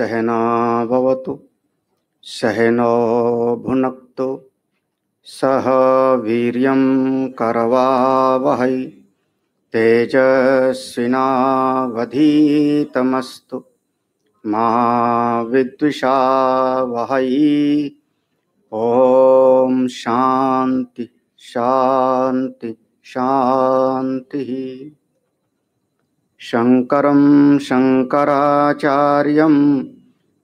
सहनावतु सहनो भुनक्तु। सह वीर्यं करवावहै। तेजस्विनावधीतमस्तु। मा विद्विषावहै। ॐ शान्ति शान्ति, शान्तिः। शङ्करं शङ्कराचार्यं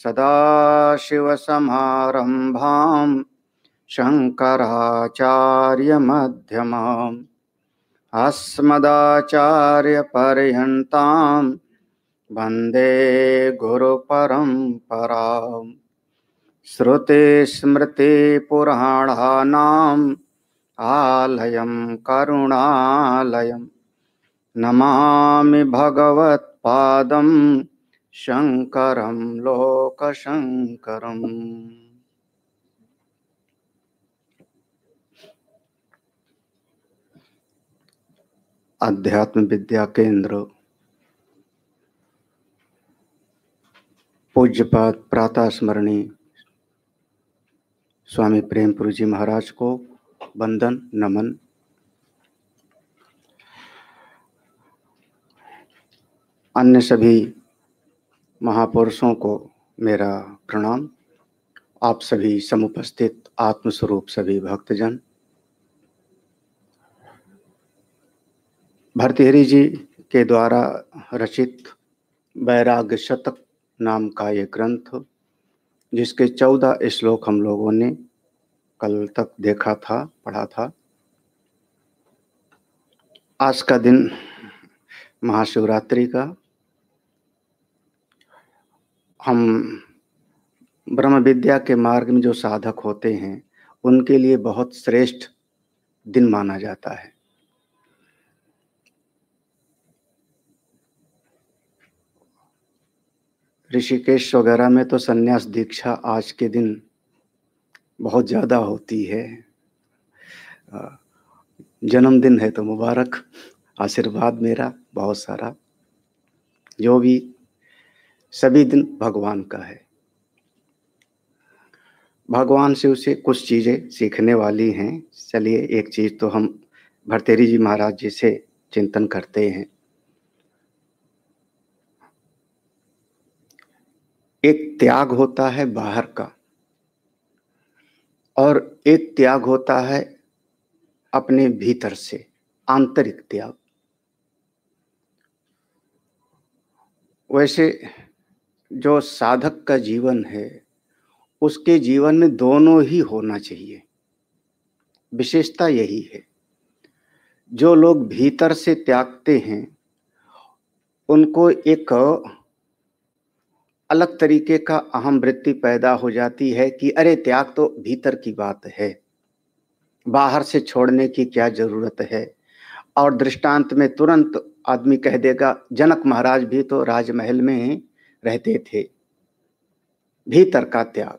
सदाशिवसमारम्भां शङ्कराचार्यमध्यमाम् अस्मदाचार्यपर्यन्तां वंदे गुरुपरम्पराम् श्रुतिस्मृतिपुराणानाम् आलयं करुणालयं नमामि भगवत्पादं शङ्करं, लोकशङ्करम्। अध्यात्म विद्या केंद्र पूज्यपाद प्रातः स्मरणी स्वामी प्रेमपुर जी महाराज को वंदन, नमन। अन्य सभी महापुरुषों को मेरा प्रणाम। आप सभी समुपस्थित आत्मस्वरूप सभी भक्तजन। भरतेहरी जी के द्वारा रचित वैराग्य शतक नाम का ये ग्रंथ, जिसके चौदह श्लोक हम लोगों ने कल तक देखा था, पढ़ा था। आज का दिन महाशिवरात्रि का हम ब्रह्म विद्या के मार्ग में जो साधक होते हैं, उनके लिए बहुत श्रेष्ठ दिन माना जाता है। ऋषिकेश वगैरह में तो संन्यास दीक्षा आज के दिन बहुत ज़्यादा होती है। जन्मदिन है तो मुबारक, आशीर्वाद मेरा, बहुत सारा। जो भी सभी दिन भगवान का है। भगवान से उसे कुछ चीज़ें सीखने वाली हैं। चलिए, एक चीज़ तो हम भरतेरी जी महाराज जी से चिंतन करते हैं। एक त्याग होता है बाहर का और एक त्याग होता है अपने भीतर से, आंतरिक त्याग। वैसे जो साधक का जीवन है, उसके जीवन में दोनों ही होना चाहिए। विशेषता यही है, जो लोग भीतर से त्यागते हैं, उनको एक अलग तरीके का अहम वृत्ति पैदा हो जाती है कि, अरे, त्याग तो भीतर की बात है। बाहर से छोड़ने की क्या ज़रूरत है? और दृष्टांत में तुरंत आदमी कह देगा, जनक महाराज भी तो राजमहल में रहते थे, भीतर का त्याग।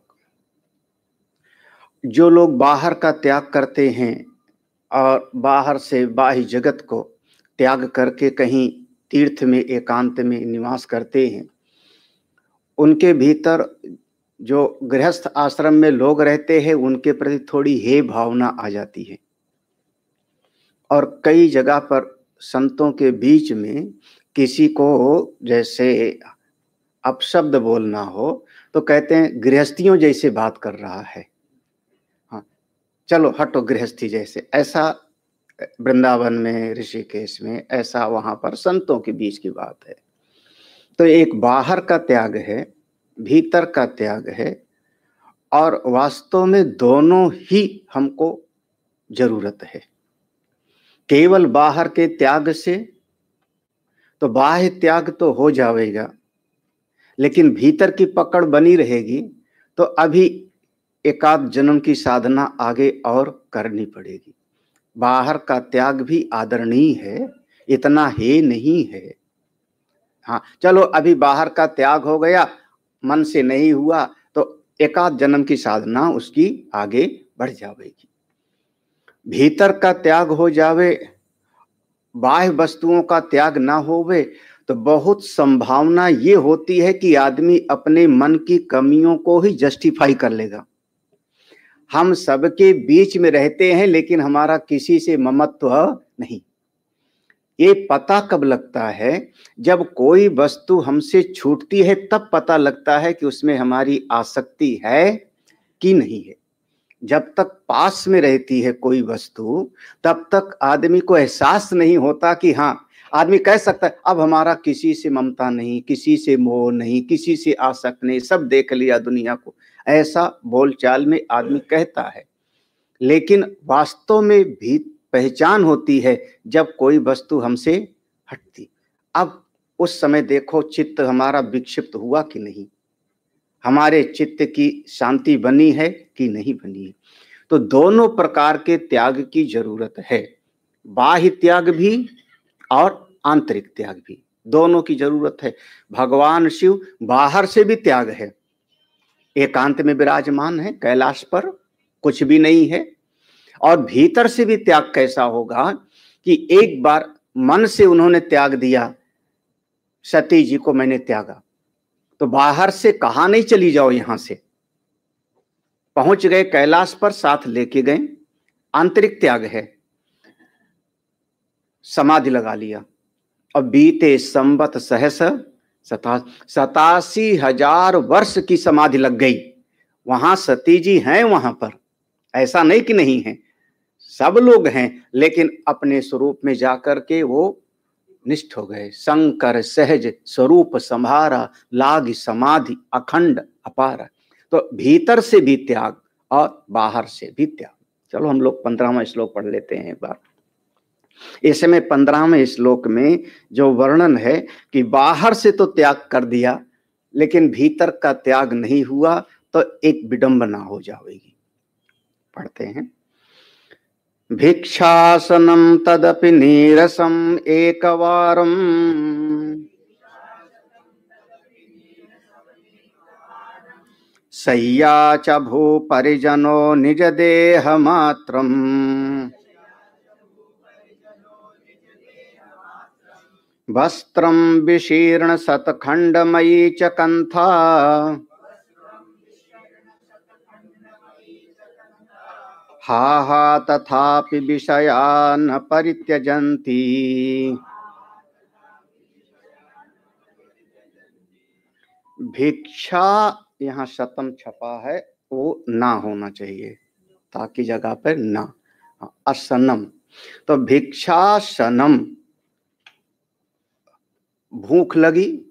जो लोग बाहर का त्याग करते हैं और बाहर से बाह्य जगत को त्याग करके कहीं तीर्थ में, एकांत में निवास करते हैं, उनके भीतर जो गृहस्थ आश्रम में लोग रहते हैं, उनके प्रति थोड़ी हे भावना आ जाती है। और कई जगह पर संतों के बीच में किसी को जैसे अपशब्द बोलना हो तो कहते हैं, गृहस्थियों जैसे बात कर रहा है। हाँ चलो हटो गृहस्थी जैसे। ऐसा, वृंदावन में, ऋषिकेश में, ऐसा वहाँ पर संतों के बीच की बात है। तो एक बाहर का त्याग है, भीतर का त्याग है, और वास्तव में दोनों ही हमको ज़रूरत है। केवल बाहर के त्याग से तो बाह्य त्याग तो हो जाएगा लेकिन भीतर की पकड़ बनी रहेगी तो अभी एकाध जन्म की साधना आगे और करनी पड़ेगी। बाहर का त्याग भी आदरणीय है, इतना हे नहीं है। हाँ चलो अभी बाहर का त्याग हो गया, मन से नहीं हुआ तो एकाध जन्म की साधना उसकी आगे बढ़ जाएगी। भीतर का त्याग हो जावे, बाह्य वस्तुओं का त्याग ना होवे तो बहुत संभावना ये होती है कि आदमी अपने मन की कमियों को ही जस्टिफाई कर लेगा। हम सबके बीच में रहते हैं, लेकिन हमारा किसी से ममत्व नहीं। ये पता कब लगता है? जब कोई वस्तु हमसे छूटती है, तब पता लगता है कि उसमें हमारी आसक्ति है कि नहीं है। जब तक पास में रहती है कोई वस्तु, तब तक आदमी को एहसास नहीं होता कि हाँ आदमी कह सकता है, अब हमारा किसी से ममता नहीं, किसी से मोह नहीं, किसी से आसक्त नहीं, सब देख लिया दुनिया को। ऐसा बोलचाल में आदमी कहता है। लेकिन वास्तव में भी पहचान होती है जब कोई वस्तु हमसे हटती। अब उस समय देखो चित्त हमारा विक्षिप्त हुआ कि नहीं। हमारे चित्त की शांति बनी है कि नहीं बनी है। तो दोनों प्रकार के त्याग की ज़रूरत है। बाह्य त्याग भी और आंतरिक त्याग भी। दोनों की ज़रूरत है। भगवान शिव बाहर से भी त्याग है। एकांत में विराजमान है, कैलाश पर कुछ भी नहीं है। और भीतर से भी त्याग कैसा होगा कि एक बार मन से उन्होंने त्याग दिया, सती जी को मैंने त्यागा। तो बाहर से कहा नहीं चली जाओ यहाँ से? पहुँच गए, कैलाश पर साथ लेके गए। आंतरिक त्याग है। समाधि लगा लिया। और बीते संबत सहस सता, सतासी हज़ार वर्ष की समाधि लग गई। वहाँ सती जी हैं वहाँ पर। ऐसा नहीं कि नहीं है। सब लोग हैं, लेकिन अपने स्वरूप में जाकर के वो निष्ठ हो गए। शंकर सहज स्वरूप संभारा लाग समाधि अखंड अपार। तो भीतर से भी त्याग और बाहर से भी त्याग। चलो हम लोग पंद्रहवा श्लोक पढ़ लेते हैं एक बार। इस समय पंद्रहवें श्लोक में जो वर्णन है कि बाहर से तो त्याग कर दिया, लेकिन भीतर का त्याग नहीं हुआ तो एक विडंबना हो जाएगी। पढ़ते हैं। भिक्षासनं तदपि नीरसम् एकवारम्। शय्या च भूपरिजनो निजदेहमात्रम् वस्त्रं विशीर्णशतखण्डमयी च कन्था। हा हा, तथापि विषया न परित्यजन्ति। भिक्षा, यहाँ शतम छपा है, वो ना होना चाहिए, ताकि जगह पर ना। असनम। तो भिक्षा सनम भूख लगी,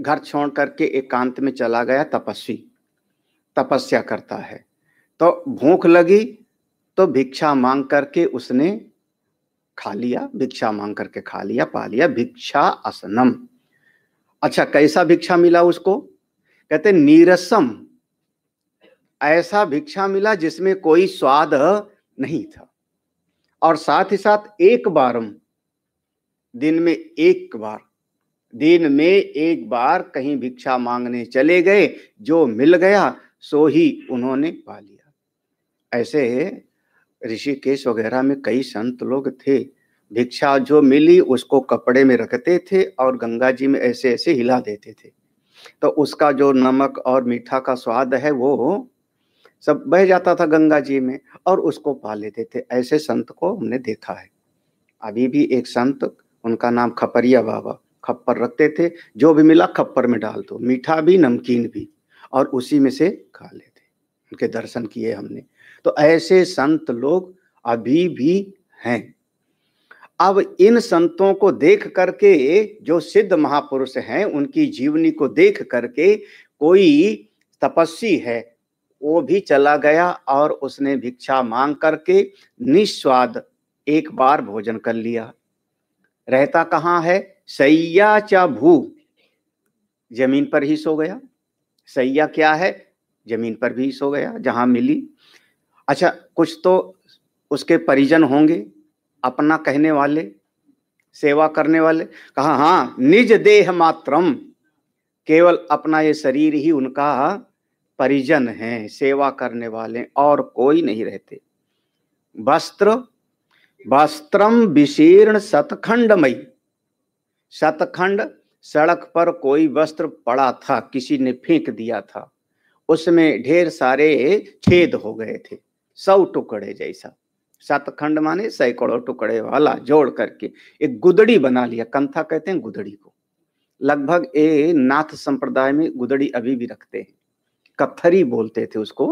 घर छोड़ करके एकांत में चला गया तपस्वी, तपस्या करता है। तो भूख लगी तो भिक्षा मांग करके उसने खा लिया, भिक्षा मांग करके खा लिया, पा लिया, भिक्षा असनम अच्छा कैसा भिक्षा मिला उसको? कहते, नीरसम। ऐसा भिक्षा मिला जिसमें कोई स्वाद नहीं था। और साथ ही साथ एक बारम दिन में एक बार, दिन में एक बार कहीं भिक्षा मांगने चले गए, जो मिल गया, सो ही उन्होंने पा लिया। ऐसे ऋषिकेश वगैरह में कई संत लोग थे। भिक्षा जो मिली, उसको कपड़े में रखते थे और गंगा जी में ऐसे ऐसे हिला देते थे। तो उसका जो नमक और मीठा का स्वाद है, वो सब बह जाता था गंगा जी में और उसको पा लेते थे। ऐसे संत को हमने देखा है। अभी भी एक संत उनका नाम खपरिया बाबा। खप्पर रखते थे, जो भी मिला खप्पर में डाल दो। मीठा भी, नमकीन भी, और उसी में से खा लेते। उनके दर्शन किए हमने। तो ऐसे संत लोग अभी भी हैं। अब इन संतों को देख करके, जो सिद्ध महापुरुष हैं, उनकी जीवनी को देख करके कोई तपस्वी है, वो भी चला गया और उसने भिक्षा मांग करके निस्वाद एक बार भोजन कर लिया। रहता कहाँ है? सैया चा भू। ज़मीन पर ही सो गया। सैया क्या है? ज़मीन पर भी सो गया, जहाँ मिली। अच्छा कुछ तो उसके परिजन होंगे, अपना कहने वाले, सेवा करने वाले। कहा हाँ निज देह मात्रम। केवल अपना ये शरीर ही उनका परिजन है, सेवा करने वाले और कोई नहीं रहते। वस्त्र वस्त्रम विशीर्ण सतखंडमयी। सतखंड सड़क पर कोई वस्त्र पड़ा था, किसी ने फेंक दिया था। उसमें ढेर सारे छेद हो गए थे, सौ टुकड़े जैसा। सतखंड माने सैकड़ों टुकड़े वाला, जोड़ करके एक गुदड़ी बना लिया, कंथा कहते हैं गुदड़ी को। लगभग ए नाथ संप्रदाय में गुदड़ी अभी भी रखते हैं। कथरी बोलते थे उसको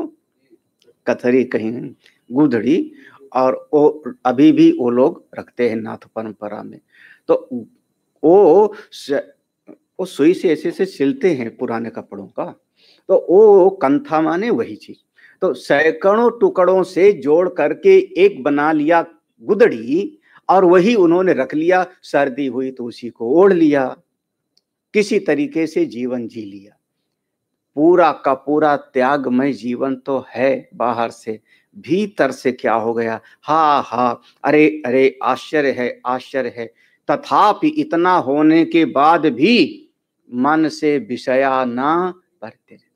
कथरी कहीं, गुदड़ी। और वो अभी भी वो लोग रखते हैं नाथ परंपरा में। तो वो वो सुई से ऐसे से सिलते हैं पुराने कपड़ों का तो वो कंथा माने वही चीज़। तो सैकड़ों टुकड़ों से जोड़ करके एक बना लिया गुदड़ी और वही उन्होंने रख लिया, सर्दी हुई तो उसी को ओढ़ लिया, किसी तरीके से जीवन जी लिया। पूरा का पूरा त्यागमय जीवन तो है बाहर से। भीतर से क्या हो गया? हा हा, अरे अरे, आश्चर्य है आश्चर्य है। तथापि इतना होने के बाद भी मन से विषया ना भरते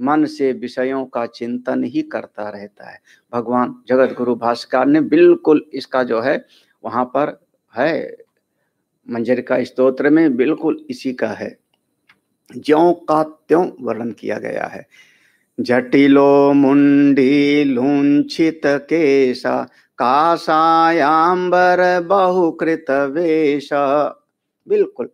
मन से विषयों का चिंतन ही करता रहता है। भगवान जगत गुरु भास्कर ने बिल्कुल इसका जो है, वहाँ पर है, मंजर का स्तोत्र में बिल्कुल इसी का है। ज्यो का त्यों वर्णन किया गया है। जटिलो मुंडी लुंछित केशा कासायांबर बहुकृत वेश बिल्कुल,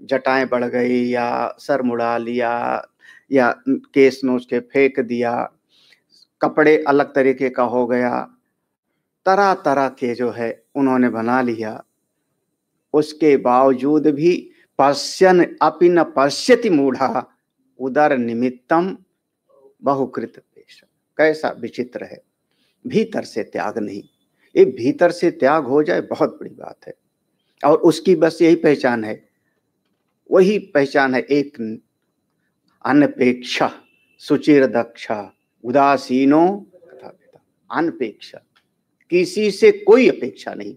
जटाएँ बढ़ गई या सर मुड़ा लिया, या केस नोच के फेंक दिया, कपड़े अलग तरीके का हो गया। तरह तरह के जो है, उन्होंने बना लिया। उसके बावजूद भी पश्यन अपिन पश्यति मूढ़ा, उदर निमित्तम बहुकृत पेश कैसा विचित्र है। भीतर से त्याग नहीं। ये भीतर से त्याग हो जाए बहुत बड़ी बात है। और उसकी बस यही पहचान है। वही पहचान है एक अनपेक्षा सुचिर दक्षा उदासीनो अनपेक्षा। किसी से कोई अपेक्षा नहीं।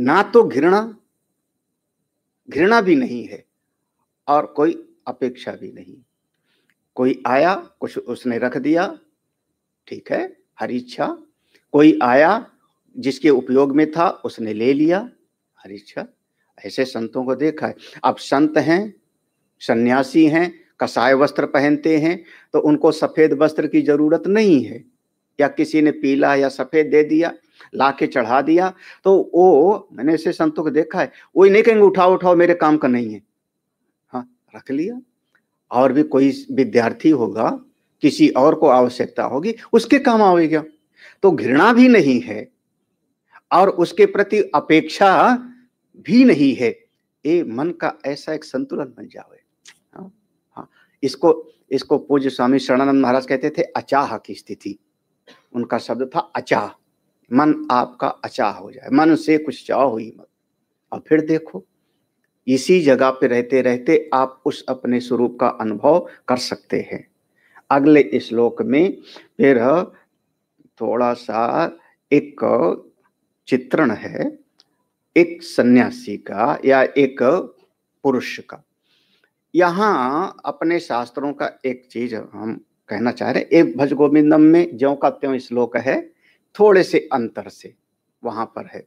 ना तो घृणा घृणा भी नहीं है और कोई अपेक्षा भी नहीं। कोई आया, कुछ उसने रख दिया, ठीक है, हर इच्छा। कोई आया, जिसके उपयोग में था, उसने ले लिया, हर इच्छा। ऐसे संतों को देखा है। अब संत हैं, सन्यासी हैं, कसाय वस्त्र पहनते हैं तो उनको सफ़ेद वस्त्र की ज़रूरत नहीं है। या किसी ने पीला या सफ़ेद दे दिया ला के चढ़ा दिया तो वो, मैंने ऐसे संतों को देखा है वही नहीं कहेंगे, उठाओ उठाओ, मेरे काम का नहीं है। हाँ रख लिया। और भी कोई विद्यार्थी होगा, किसी और को आवश्यकता होगी, उसके काम आएगा तो घृणा भी नहीं है और उसके प्रति अपेक्षा भी नहीं है। ये मन का ऐसा एक संतुलन बन जाए हाँ हाँ। इसको इसको पूज्य स्वामी शरणानंद महाराज कहते थे, अचाह की स्थिति। उनका शब्द था, अचाह। मन आपका अचाह हो जाए। मन से कुछ चाह हुई मत। और फिर देखो इसी जगह पे रहते रहते आप उस अपने स्वरूप का अनुभव कर सकते हैं। अगले श्लोक में फिर थोड़ा सा एक चित्रण है, एक सन्यासी का या एक पुरुष का। यहाँ अपने शास्त्रों का एक चीज़ हम कहना चाह रहे हैं। एक भज गोविंदम में ज्यो का त्यों श्लोक है, थोड़े से अंतर से वहाँ पर है।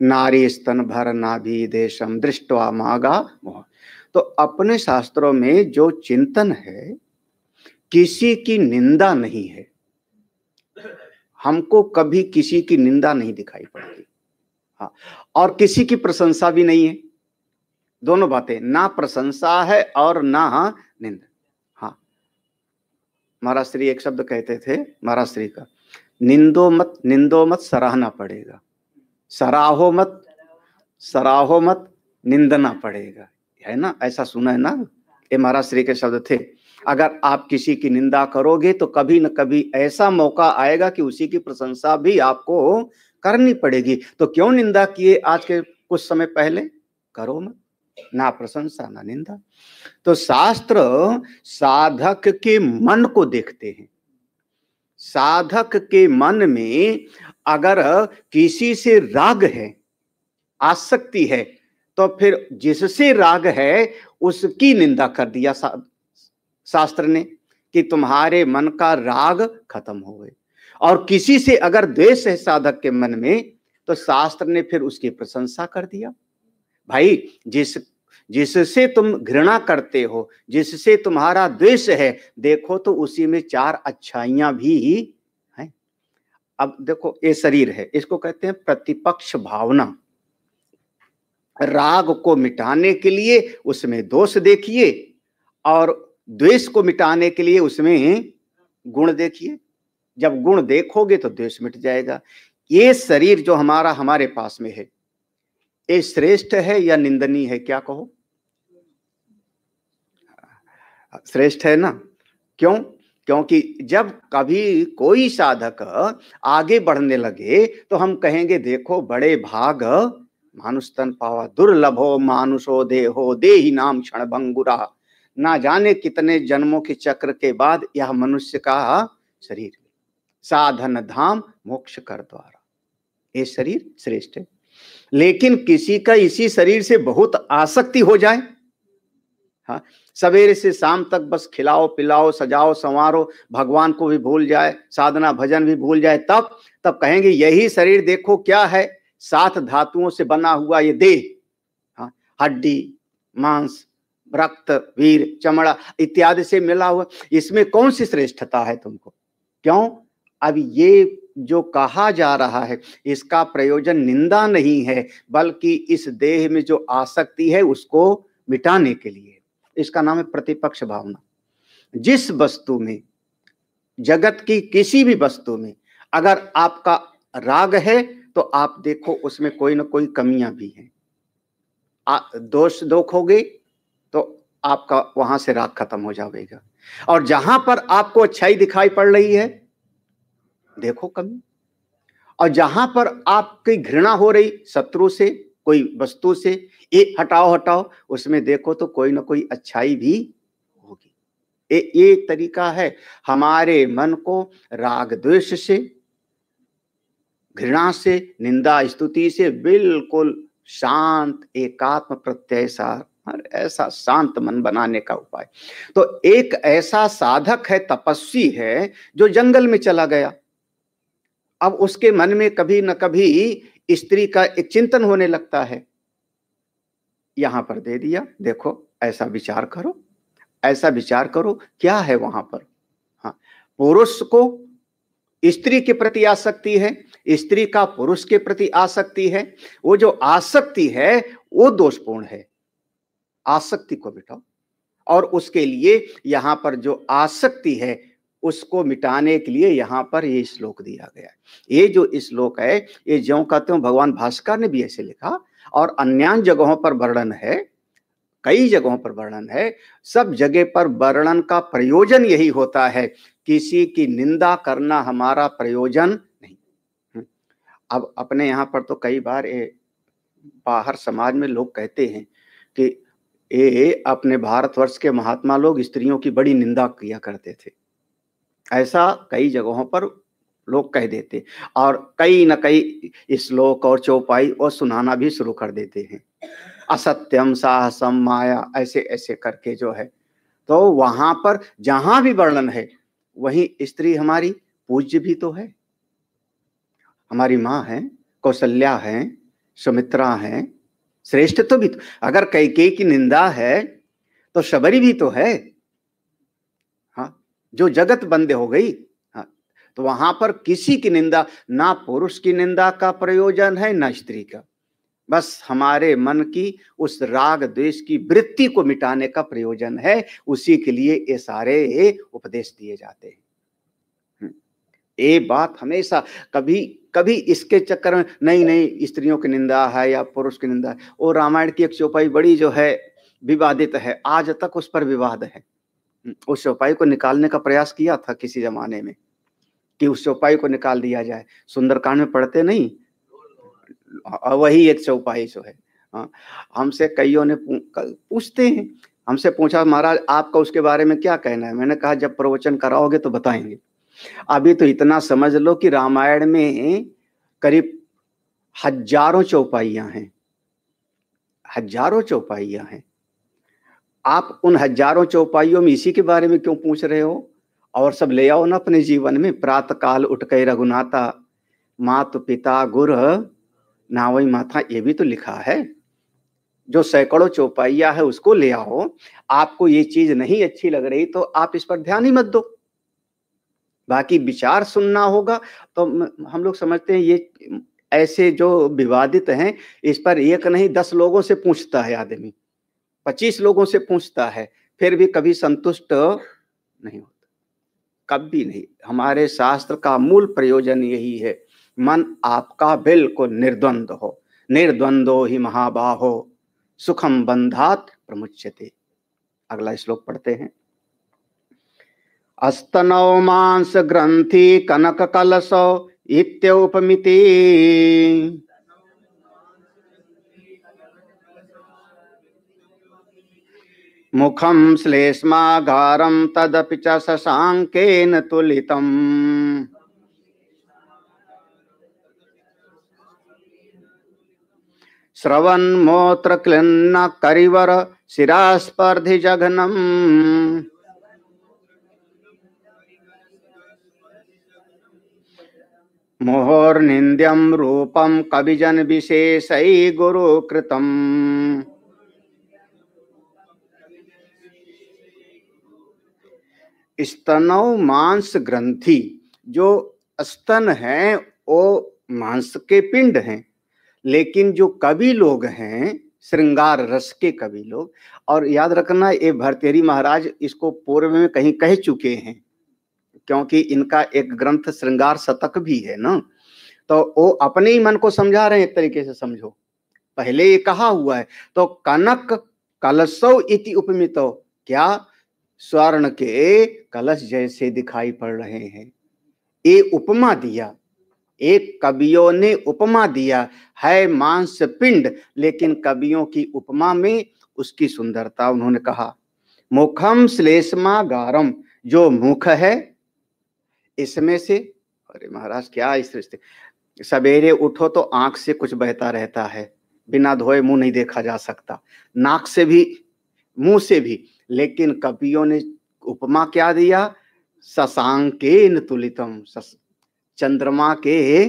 नारी स्तन भर नाभि देशम दृष्टवा मागा तो अपने शास्त्रों में जो चिंतन है, किसी की निंदा नहीं है। हमको कभी किसी की निंदा नहीं दिखाई पड़ती। हाँ और किसी की प्रशंसा भी नहीं है। दोनों बातें, ना प्रशंसा है और ना निंदा। हाँ महाराज श्री एक शब्द कहते थे, महाराज श्री का, निंदो मत निंदो मत सराहना पड़ेगा। सराहो मत सराहो मत, निंदना पड़ेगा। है ना? ऐसा सुना है ना? ये महाराज श्री के शब्द थे। अगर आप किसी की निंदा करोगे तो कभी न कभी ऐसा मौका आएगा कि उसी की प्रशंसा भी आपको करनी पड़ेगी। तो क्यों निंदा किए आज के कुछ समय पहले? करो मत। ना प्रशंसा, ना निंदा। तो शास्त्र साधक के मन को देखते हैं। साधक के मन में अगर किसी से राग है, आसक्ति है तो फिर जिससे राग है, उसकी निंदा कर दिया शास्त्र ने कि तुम्हारे मन का राग खत्म हो गए। और किसी से अगर द्वेष है साधक के मन में तो शास्त्र ने फिर उसकी प्रशंसा कर दिया। भाई, जिस, जिससे तुम घृणा करते हो, जिससे तुम्हारा द्वेष है, देखो तो उसी में चार अच्छाइयाँ भी अब देखो, ये शरीर है। इसको कहते हैं प्रतिपक्ष भावना। राग को मिटाने के लिए उसमें दोष देखिए और द्वेष को मिटाने के लिए उसमें गुण देखिए। जब गुण देखोगे तो द्वेष मिट जाएगा। ये शरीर जो हमारा, हमारे पास में है, ये श्रेष्ठ है या निंदनीय है, क्या कहो? श्रेष्ठ है ना? क्यों? क्योंकि जब कभी कोई साधक आगे बढ़ने लगे तो हम कहेंगे, देखो, बड़े भाग मानुष तन पावा, दुर्लभो मानुषो देहो दे ही नाम क्षण भंगुरा ना जाने कितने जन्मों के चक्र के बाद यह मनुष्य का शरीर, साधन धाम मोक्ष कर द्वारा। ये शरीर श्रेष्ठ है। लेकिन किसी का इसी शरीर से बहुत आसक्ति हो जाए हाँ सवेरे से शाम तक बस खिलाओ, पिलाओ, सजाओ, संवारो, भगवान को भी भूल जाए, साधना, भजन भी भूल जाए, तब तब कहेंगे, यही शरीर देखो क्या है? सात धातुओं से बना हुआ ये देह। हाँ हड्डी, मांस, रक्त, वीर, चमड़ा इत्यादि से मिला हुआ, इसमें कौन सी श्रेष्ठता है तुमको? क्यों? अब ये जो कहा जा रहा है, इसका प्रयोजन निंदा नहीं है, बल्कि इस देह में जो आसक्ति है, उसको मिटाने के लिए। इसका नाम है प्रतिपक्ष भावना। जिस वस्तु में, जगत की किसी भी वस्तु में अगर आपका राग है तो आप देखो उसमें कोई ना कोई कमियाँ भी हैं। दोष दोखोगे तो आपका वहाँ से राग खत्म हो जाएगा। और जहाँ पर आपको अच्छाई दिखाई पड़ रही है, देखो कमी। और जहाँ पर आपकी घृणा हो रही, शत्रु से कोई वस्तु से ये हटाओ हटाओ, उसमें देखो तो कोई ना कोई अच्छाई भी होगी। ये ये तरीका है, हमारे मन को राग द्वेष से, घृणा से, निंदा स्तुति से बिल्कुल शांत, एकात्म, प्रत्यय ऐसा शांत मन बनाने का उपाय। तो एक ऐसा साधक है, तपस्वी है, जो जंगल में चला गया। अब उसके मन में कभी न कभी स्त्री का एक चिंतन होने लगता है। यहाँ पर दे दिया, देखो, ऐसा विचार करो, ऐसा विचार करो, क्या है वहाँ पर? हाँ पुरुष को स्त्री के प्रति आसक्ति है, स्त्री का पुरुष के प्रति आसक्ति है, वो जो आसक्ति है, वो दोषपूर्ण है। आसक्ति को बिठाओ और उसके लिए यहाँ पर जो आसक्ति है उसको मिटाने के लिए यहाँ पर ये श्लोक दिया गया है। ये जो श्लोक है, ये जो कहते हो, भगवान भास्कर ने भी ऐसे लिखा, और अन्य जगहों पर वर्णन है, कई जगहों पर वर्णन है, सब जगह पर वर्णन का प्रयोजन यही होता है, किसी की निंदा करना हमारा प्रयोजन नहीं। हम्म। अब अपने यहाँ पर तो कई बार ये बाहर समाज में लोग कहते हैं कि ये अपने भारतवर्ष के महात्मा लोग स्त्रियों की बड़ी निंदा किया करते थे। ऐसा कई जगहों पर लोग कह देते और कई न कई श्लोक और चौपाई और सुनाना भी शुरू कर देते हैं। असत्यम साहसम माया, ऐसे ऐसे करके जो है। तो वहाँ पर जहाँ भी वर्णन है, वही स्त्री हमारी पूज्य भी तो है। हमारी माँ है, कौशल्या है, सुमित्रा है श्रेष्ठ तो भी तो अगर कैके की निंदा है तो शबरी भी तो है। जो जगत बंद हो गई हाँ तो वहाँ पर किसी की निंदा ना पुरुष की निंदा का प्रयोजन है ना स्त्री का। बस हमारे मन की उस राग द्वेष की वृत्ति को मिटाने का प्रयोजन है उसी के लिए ये सारे उपदेश दिए जाते हैं। हम्म, ये बात हमेशा कभी कभी इसके चक्कर में नहीं नहीं स्त्रियों की निंदा है या पुरुष की निंदा है वो रामायण की एक चौपाई बड़ी जो है विवादित है आज तक उस पर विवाद है। उस चौपाई को निकालने का प्रयास किया था किसी जमाने में कि उस चौपाई को निकाल दिया जाए। सुंदरकांड में पढ़ते नहीं? वही एक चौपाई जो है। हाँ हमसे कईयों ने पूछते हैं। हमसे पूछा, महाराज, आपका उसके बारे में क्या कहना है? मैंने कहा, जब प्रवचन कराओगे तो बताएँगे। अभी तो इतना समझ लो कि रामायण में करीब हज़ारों चौपाइयाँ हैं। हज़ारों चौपाइयाँ हैं। आप उन हज़ारों चौपाइयों में इसी के बारे में क्यों पूछ रहे हो? और सब ले आओ ना अपने जीवन में। प्रात काल उठ के रघुनाथा मात पिता गुर, नावई माथा, ये भी तो लिखा है। जो सैकड़ों चौपाइया है, उसको ले आओ। आपको ये चीज़ नहीं अच्छी लग रही तो आप इस पर ध्यान ही मत दो। बाकी विचार सुनना होगा। तो हम लोग समझते हैं, ये ऐसे जो विवादित हैं, इस पर एक नहीं, दस लोगों से पूछता है आदमी। पच्चीस लोगों से पूछता है, फिर भी कभी संतुष्ट नहीं होता। कभी नहीं। हमारे शास्त्र का मूल प्रयोजन यही है, मन आपका बिल्कुल निर्द्वंद हो। निर्द्वंदो ही महाबाहो, सुखम बंधात प्रमुचते अगला श्लोक पढ़ते हैं। अस्तनौ मांस ग्रंथि कनक कलशो इत्योपमिति। मुखम श्लेष्माघारम तदपि च शशांकेन तुलितम्। श्रवन्मोत्र क्लिन्न करिवर शिरास्पर्धि जघनम मोहर्निन्द्यं रूपं कविजन विशेषै गुरुकृतम्। स्तनव मांस ग्रंथि। जो स्तन है, वो मांस के पिंड हैं। लेकिन जो कवि लोग हैं, श्रृंगार रस के कवि लोग, और याद रखना ये भरतेरी महाराज इसको पूर्व में कहीं कह चुके हैं, क्योंकि इनका एक ग्रंथ श्रृंगार शतक भी है ना? तो वो अपने ही मन को समझा रहे हैं, एक तरीके से समझो। पहले ये कहा हुआ है तो कनक कलसव इति उपमित। क्या? स्वर्ण के कलश जैसे दिखाई पड़ रहे हैं। ये उपमा दिया, एक कवियों ने उपमा दिया, है मांस पिंड, लेकिन कवियों की उपमा में उसकी सुंदरता, उन्होंने कहा, मुखम श्लेषमा गारम, जो मुख है, इसमें से अरे महाराज, क्या रिश्ते, सवेरे उठो तो आँख से कुछ बहता रहता है, बिना धोए मुँह नहीं देखा जा सकता, नाक से भी, मुँह से भी। लेकिन कवियों ने उपमा क्या दिया? शशांकेन तुलितम चंद्रमा के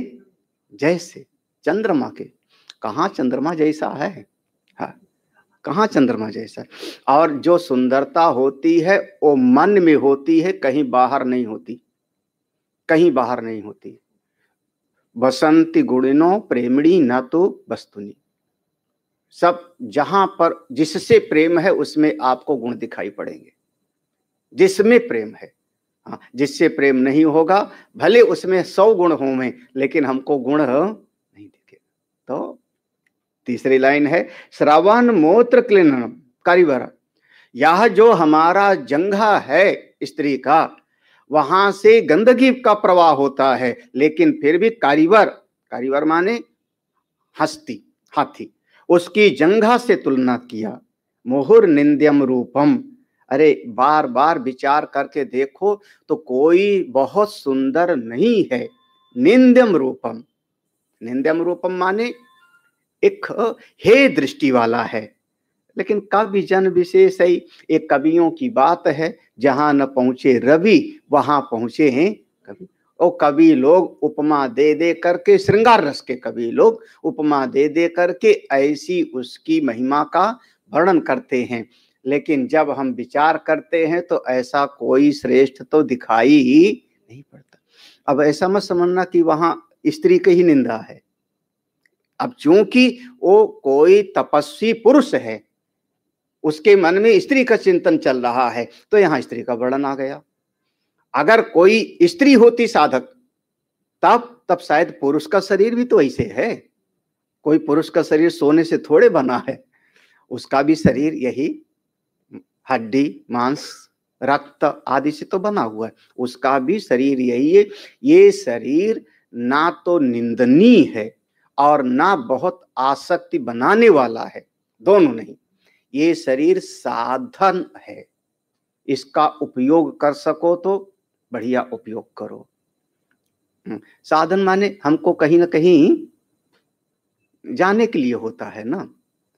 जैसे, चंद्रमा के। कहा चंद्रमा जैसा है? हाँ कहा चंद्रमा जैसा और जो सुंदरता होती है, वो मन में होती है, कहीं बाहर नहीं होती। कहीं बाहर नहीं होती। बसंती गुणिनो प्रेमणी न तो वस्तुनी। सब जहाँ पर जिससे प्रेम है, उसमें आपको गुण दिखाई पड़ेंगे। जिसमें प्रेम है हाँ जिससे प्रेम नहीं होगा, भले उसमें सौ गुण हो में लेकिन हमको गुण नहीं दिखे तो तीसरी लाइन है, श्रावण मूत्र क्लिन कारीवर, यह जो हमारा जंघा है स्त्री का, वहाँ से गंदगी का प्रवाह होता है, लेकिन फिर भी कारीवर कारीवर माने हस्ती, हाथी। उसकी जंघा से तुलना किया। मोहुर निंद्यम रूपम। अरे बार बार विचार करके देखो तो कोई बहुत सुंदर नहीं है। निंद्यम रूपम। निंद्यम रूपम माने एक हे दृष्टि वाला है। लेकिन कवि जन विशेष ही, एक कवियों की बात है, जहाँ न पहुँचे रवि, वहाँ पहुँचे हैं कवि। और कवि लोग उपमा दे दे करके, श्रृंगार रस के कवि लोग उपमा दे दे करके ऐसी उसकी महिमा का वर्णन करते हैं। लेकिन जब हम विचार करते हैं तो ऐसा कोई श्रेष्ठ तो दिखाई ही नहीं पड़ता। अब ऐसा मत समझना कि वहाँ स्त्री की ही निंदा है। अब चूँकि वो कोई तपस्वी पुरुष है, उसके मन में स्त्री का चिंतन चल रहा है तो यहाँ स्त्री का वर्णन आ गया। अगर कोई स्त्री होती साधक, तब तब शायद पुरुष का शरीर भी तो ऐसे है। कोई पुरुष का शरीर सोने से थोड़े बना है, उसका भी शरीर यही हड्डी, मांस, रक्त आदि से तो बना हुआ है। उसका भी शरीर यही है। ये शरीर ना तो निंदनीय है और ना बहुत आसक्ति बनाने वाला है, दोनों नहीं। ये शरीर साधन है। इसका उपयोग कर सको तो बढ़िया उपयोग करो। हम्म, साधन माने हमको कहीं ना कहीं जाने के लिए होता है ना।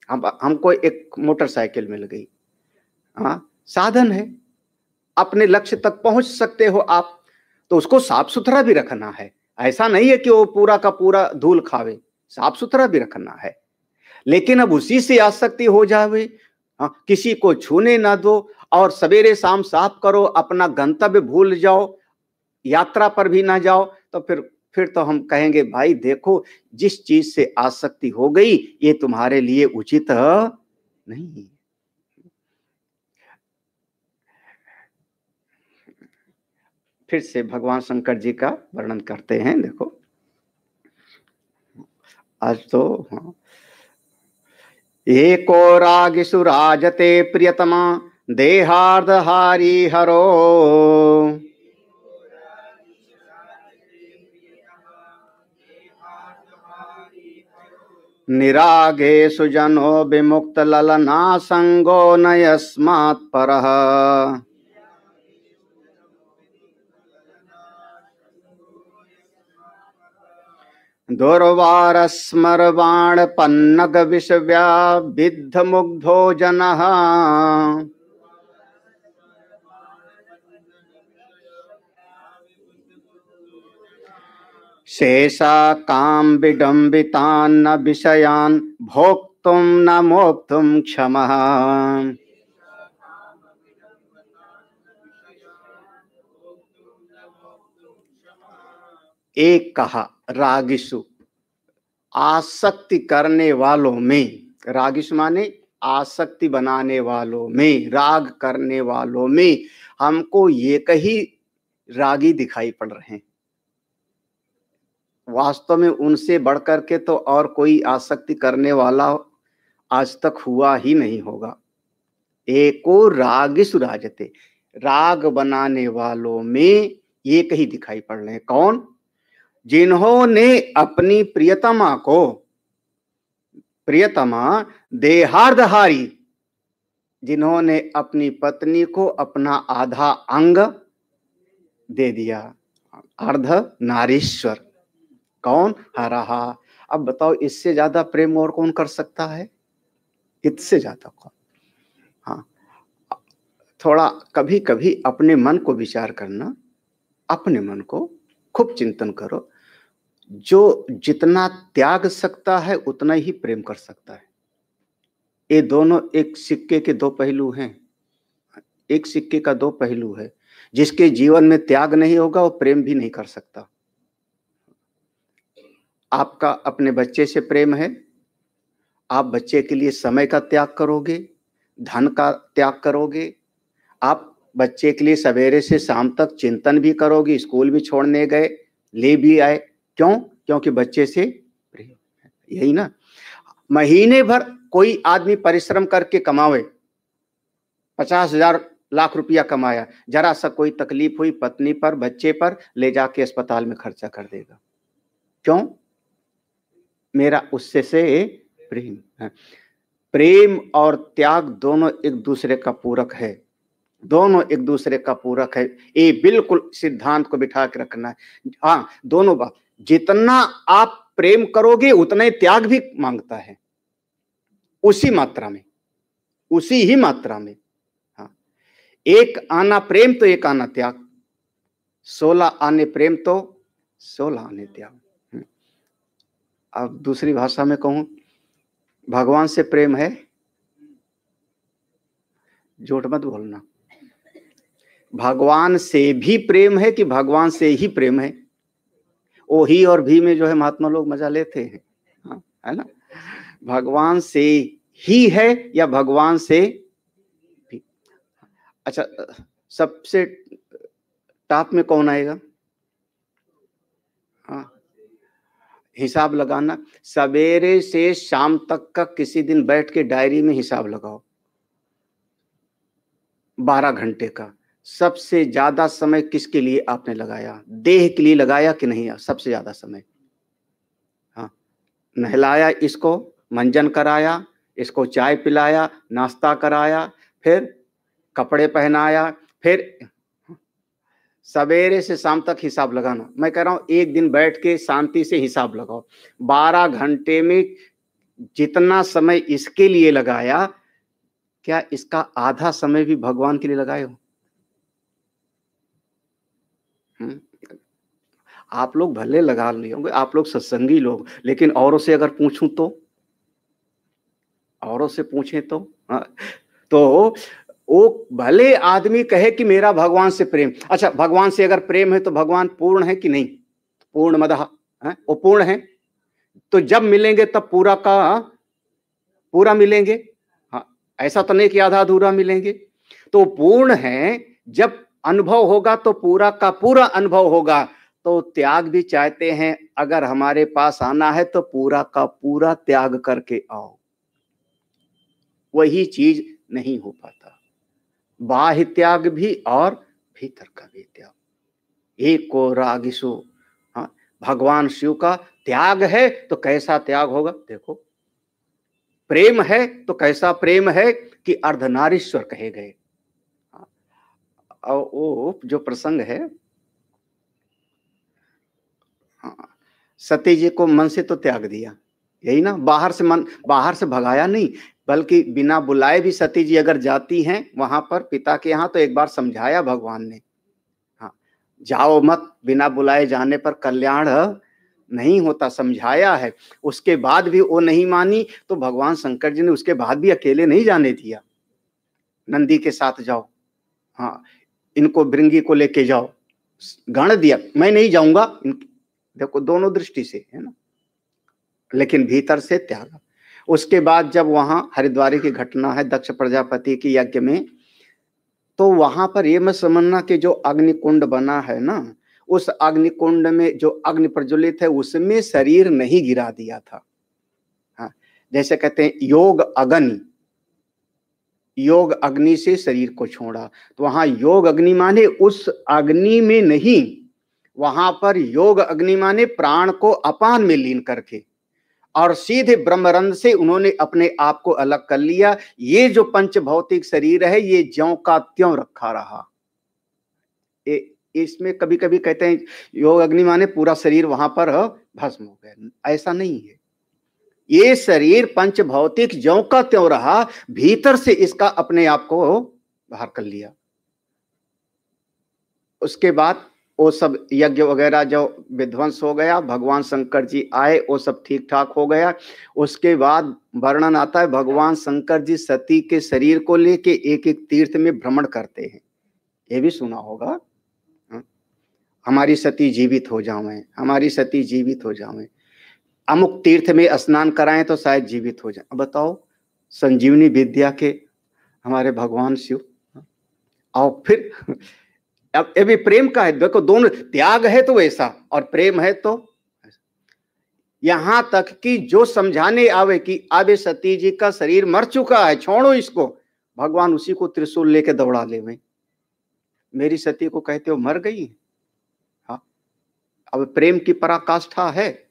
हम हमको एक मोटरसाइकिल मिल गई। हाँ साधन है। अपने लक्ष्य तक पहुँच सकते हो आप तो उसको साफ़ सुथरा भी रखना है। ऐसा नहीं है कि वो पूरा का पूरा धूल खावे साफ़ सुथरा भी रखना है। लेकिन अब उसी से आसक्ति हो जावे। हाँ किसी को छूने ना दो और सवेरे शाम साफ़ करो, अपना गंतव्य भूल जाओ, यात्रा पर भी ना जाओ तो फिर फिर तो हम कहेंगे, भाई देखो, जिस चीज़ से आसक्ति हो गई, ये तुम्हारे लिए उचित नहीं। फिर से भगवान शंकर जी का वर्णन करते हैं, देखो। आज तो हाँ। एको रागिसु राजते प्रियतमा देहार्दहारी हरो निरागे सुजनो विमुक्त ललना संगो न यस्मात् विद्ध मुग्धो जनः। शेषा काम विडम्बितान्न विषयान्, भोक्तुं न मोक्तुं क्षमः। एक कहा रागिसु, आसक्ति करने वालों में, रागिसु माने आसक्ति बनाने वालों में, राग करने वालों में, हमको ये कही रागी दिखाई पड़ रहे हैं। वास्तव में उनसे बढ़कर के तो और कोई आसक्ति करने वाला आज तक हुआ ही नहीं होगा। एको रागिसु राजते, राग बनाने वालों में एक ही दिखाई पड़ रहे हैं। कौन? जिन्होंने अपनी प्रियतमा को, प्रियतमा देहार्दहारी, जिन्होंने अपनी पत्नी को अपना आधा अंग दे दिया। अर्ध नारीश्वर। कौन हरहा अब बताओ, इससे ज़्यादा प्रेम और कौन कर सकता है? इससे ज़्यादा कौन? हाँ। थोड़ा कभी कभी अपने मन को विचार करना, अपने मन को खूब चिंतन करो। जो जितना त्याग सकता है, उतना ही प्रेम कर सकता है। ये दोनों एक सिक्के के दो पहलू हैं। एक सिक्के का दो पहलू है। जिसके जीवन में त्याग नहीं होगा, वो प्रेम भी नहीं कर सकता। आपका अपने बच्चे से प्रेम है। आप बच्चे के लिए समय का त्याग करोगे, धन का त्याग करोगे। आप बच्चे के लिए सवेरे से शाम तक चिंतन भी करोगे, स्कूल भी छोड़ने गए, ले भी आए। क्यों? क्योंकि बच्चे से प्रेम यही ना? महीने भर कोई आदमी परिश्रम करके कमावे। पचास हज़ार लाख रुपया कमाया। जरा सा कोई तकलीफ़ हुई पत्नी पर, बच्चे पर, ले जाके अस्पताल में खर्चा कर देगा। क्यों? मेरा उससे से प्रेम है। प्रेम और त्याग दोनों एक दूसरे का पूरक है। दोनों एक दूसरे का पूरक है। ये बिल्कुल सिद्धांत को बिठा के रखना है। हाँ दोनों बात। जितना आप प्रेम करोगे, उतना ही त्याग भी माँगता है। उसी मात्रा में। उसी ही मात्रा में। हाँ। एक आना प्रेम तो एक आना त्याग। सोलह आने प्रेम तो सोलह आने त्याग। अब दूसरी भाषा में कहूँ, भगवान से प्रेम है, झूठ मत बोलना। भगवान से भी प्रेम है कि भगवान से ही प्रेम है? ओ ही और भी में जो है महात्मा लोग मज़ा लेते हैं। हाँ है ना? भगवान से ही है या भगवान से भी? अच्छा सबसे टॉप में कौन आएगा हाँ हिसाब लगाना। सवेरे से शाम तक का किसी दिन बैठ के डायरी में हिसाब लगाओ। बारह घंटे का। सबसे ज़्यादा समय किसके लिए आपने लगाया? देह के लिए लगाया कि नहीं? सबसे ज़्यादा समय। हाँ। नहलाया, इसको मंजन कराया, इसको चाय पिलाया, नाश्ता कराया, फिर कपड़े पहनाया, फिर सवेरे से शाम तक हिसाब लगाना। मैं कह रहा हूँ एक दिन बैठ के शांति से हिसाब लगाओ। बारह घंटे में जितना समय इसके लिए लगाया क्या इसका आधा समय भी भगवान के लिए लगाए हो? हम्म? आप लोग भले लगा लिए होंगे आप लोग सत्संगी लोग लेकिन औरों से अगर पूछूँ तो? औरों से पूछें तो? हाँ, तो वो भले आदमी कहे कि मेरा भगवान से प्रेम। अच्छा भगवान से अगर प्रेम है तो भगवान पूर्ण है कि नहीं? पूर्ण मदह है? वो पूर्ण है। तो जब मिलेंगे तब पूरा का पूरा मिलेंगे। हाँ ऐसा तो नहीं कि आधा अधूरा मिलेंगे। तो पूर्ण है, जब अनुभव होगा तो पूरा का पूरा अनुभव होगा। तो त्याग भी चाहते हैं, अगर हमारे पास आना है तो पूरा का पूरा त्याग करके आओ। वही चीज़ नहीं हो पाता। बाह्य त्याग भी और भीतर का भी त्याग। एक को रागिसो हाँ भगवान शिव का त्याग है तो कैसा त्याग होगा? देखो। प्रेम है तो कैसा प्रेम है कि अर्धनारीश्वर कहे गए। हाँ, और वो जो प्रसंग है हाँ, सती जी को मन से तो त्याग दिया। यही ना बाहर से मन बाहर से भगाया नहीं बल्कि बिना बुलाए भी सती जी अगर जाती हैं वहाँ पर पिता के यहाँ तो एक बार समझाया भगवान ने। हाँ जाओ मत, बिना बुलाए जाने पर कल्याण नहीं होता, समझाया है। उसके बाद भी वो नहीं मानी तो भगवान शंकर जी ने उसके बाद भी अकेले नहीं जाने दिया। नंदी के साथ जाओ। हाँ इनको भृंगी को लेके जाओ। गण दिया, मैं नहीं जाऊँगा। देखो, दोनों दृष्टि से, है ना? लेकिन भीतर से त्याग। उसके बाद जब वहाँ हरिद्वारी की घटना है, दक्ष प्रजापति की यज्ञ में तो वहाँ पर ये मत समझना कि जो अग्निकुंड बना है ना, उस अग्निकुंड में जो अग्नि प्रज्वलित है, उसमें शरीर नहीं गिरा दिया था। हाँ जैसे कहते हैं, योग अग्नि। योग अग्नि से शरीर को छोड़ा। तो वहाँ योग अग्नि माने उस अग्नि में नहीं, वहाँ पर योग अग्नि माने प्राण को अपान में लीन करके। और सीधे ब्रह्मरंध से उन्होंने अपने आप को अलग कर लिया। ये जो पंच भौतिक शरीर है, ये ज्यो का त्यों रखा रहा। इसमें कभी कभी कहते हैं, योग अग्नि माने पूरा शरीर वहाँ पर भस्म हो गया। ऐसा नहीं है। ये शरीर पंच भौतिक ज्यो का त्यों रहा, भीतर से इसका अपने आप को बाहर कर लिया। उसके बाद वो सब यज्ञ वगैरह जो विध्वंस हो गया, भगवान शंकर जी आए, वो सब ठीक ठाक हो गया। उसके बाद वर्णन आता है, भगवान शंकर जी सती के शरीर को लेके एक एक तीर्थ में भ्रमण करते हैं। ये भी सुना होगा। हाँ? हमारी सती जीवित हो जावे हमारी सती जीवित हो जावे अमुक तीर्थ में स्नान कराएँ तो शायद जीवित हो जाए। बताओ, संजीवनी विद्या के हमारे भगवान शिव। हाँ? और फिर। अब ये भी प्रेम का है। देखो, दोनों त्याग है तो ऐसा और प्रेम है तो यहाँ तक कि जो समझाने आवे कि आवे सती जी का शरीर मर चुका है, छोड़ो इसको। भगवान उसी को त्रिशूल लेके दौड़ा ले में मेरी सती को कहते हो, मर गई? हाँ। अब प्रेम की पराकाष्ठा है।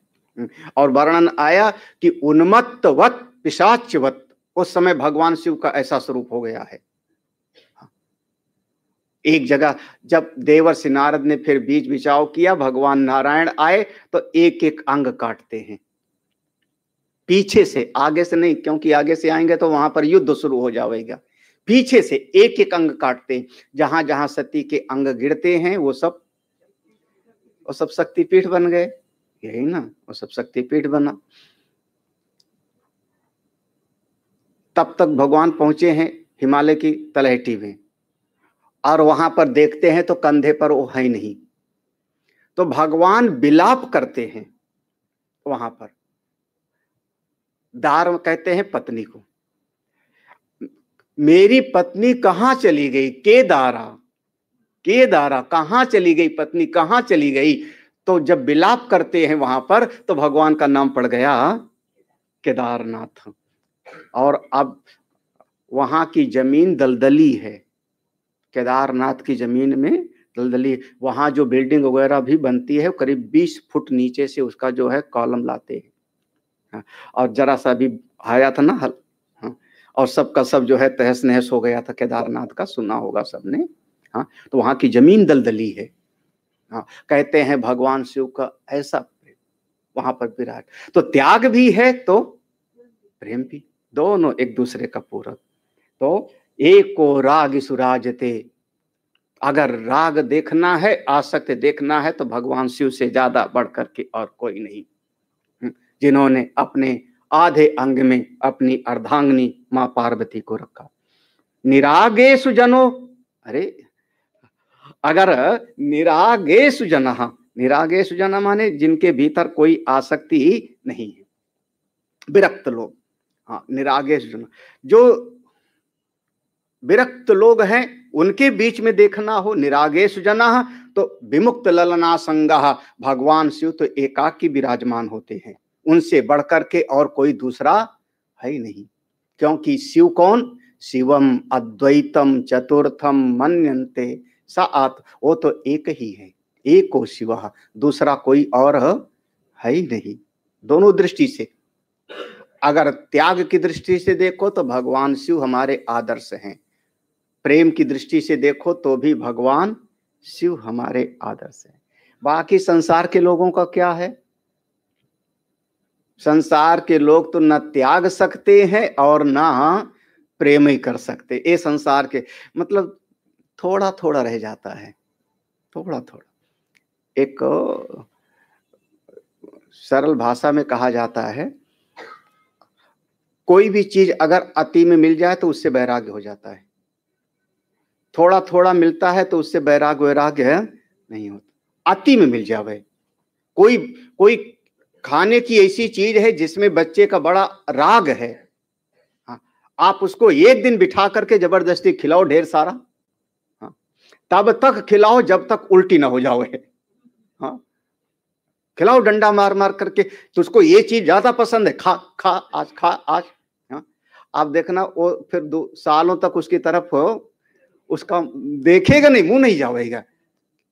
और वर्णन आया कि उन्मत्तवत, पिशाचवत, उस समय भगवान शिव का ऐसा स्वरूप हो गया है। एक जगह जब देवर से नारद ने फिर बीज बिचाव किया, भगवान नारायण आए तो एक एक अंग काटते हैं। पीछे से, आगे से नहीं, क्योंकि आगे से आएँगे तो वहाँ पर युद्ध शुरू हो जाएगा। पीछे से एक एक अंग काटते हैं। जहाँ जहाँ सती के अंग गिरते हैं, वो सब वो सब शक्तिपीठ बन गए। यही ना, वो सब शक्तिपीठ बना। तब तक भगवान पहुँचे हैं हिमालय की तलहटी में। और वहाँ पर देखते हैं तो कंधे पर वो है नहीं। तो भगवान विलाप करते हैं वहाँ पर। दार कहते हैं पत्नी को, मेरी पत्नी कहाँ चली गई? के दारा? के दारा? कहाँ चली गई पत्नी? कहाँ चली गई? तो जब विलाप करते हैं वहाँ पर तो भगवान का नाम पड़ गया केदारनाथ। और अब वहाँ की ज़मीन दलदली है। केदारनाथ की ज़मीन में दलदली वहाँ जो बिल्डिंग वगैरह भी बनती है करीब 20 फुट नीचे से उसका जो है कॉलम लाते हैं। हाँ, और जरा सा भी आया था ना हल हाँ, और सबका सब जो है तहस नहस हो गया था केदारनाथ का सुना होगा सबने हाँ तो वहाँ की ज़मीन दलदली है। हाँ कहते हैं भगवान शिव का ऐसा प्रेम वहाँ पर विराट। तो त्याग भी है तो प्रेम भी दोनों एक दूसरे का पूरक। तो एक को राग सुराजते अगर राग देखना है आसक्त देखना है तो भगवान शिव से ज़्यादा बढ़ करके और कोई नहीं। हम्म, जिन्होंने अपने आधे अंग में अपनी अर्धांगनी माँ पार्वती को रखा। निरागे सुजनो अरे अगर निरागे सुजन निरागे सुजन माने जिनके भीतर कोई आसक्ति नहीं है। विरक्त लोग हाँ निरागे सुजन जो विरक्त लोग हैं, उनके बीच में देखना हो, निरागेश जना तो विमुक्त ललना संगा, भगवान शिव तो एकाकी विराजमान होते हैं। उनसे बढ़कर के और कोई दूसरा है ही नहीं। क्योंकि शिव कौन? शिवम अद्वैतम चतुर्थम मनते सा आत, वो तो एक ही है। एक शिव, दूसरा कोई और है ही नहीं। दोनों दृष्टि से। अगर त्याग की दृष्टि से देखो तो भगवान शिव हमारे आदर्श हैं। प्रेम की दृष्टि से देखो तो भी भगवान शिव हमारे आदर्श है। बाकी संसार के लोगों का क्या है? संसार के लोग तो न त्याग सकते हैं और ना प्रेम ही कर सकते। ये संसार के मतलब थोड़ा थोड़ा रह जाता है। थोड़ा थोड़ा एक सरल भाषा में कहा जाता है, कोई भी चीज़ अगर अति में मिल जाए तो उससे वैराग्य हो जाता है। थोड़ा थोड़ा मिलता है तो उससे बैराग वैराग नहीं होता। अति में मिल जावे। कोई कोई खाने की ऐसी चीज़ है जिसमें बच्चे का बड़ा राग है। हाँ, आप उसको एक दिन बिठा करके ज़बरदस्ती खिलाओ ढेर सारा। हाँ, तब तक खिलाओ जब तक उल्टी ना हो जाओ हाँ खिलाओ डंडा मार मार करके तो उसको ये चीज़ ज़्यादा पसंद है। खा खा आज खा आज। हाँ आप देखना वो फिर दो सालों तक उसकी तरफ़ उसका देखेगा नहीं, मुँह नहीं जाएगा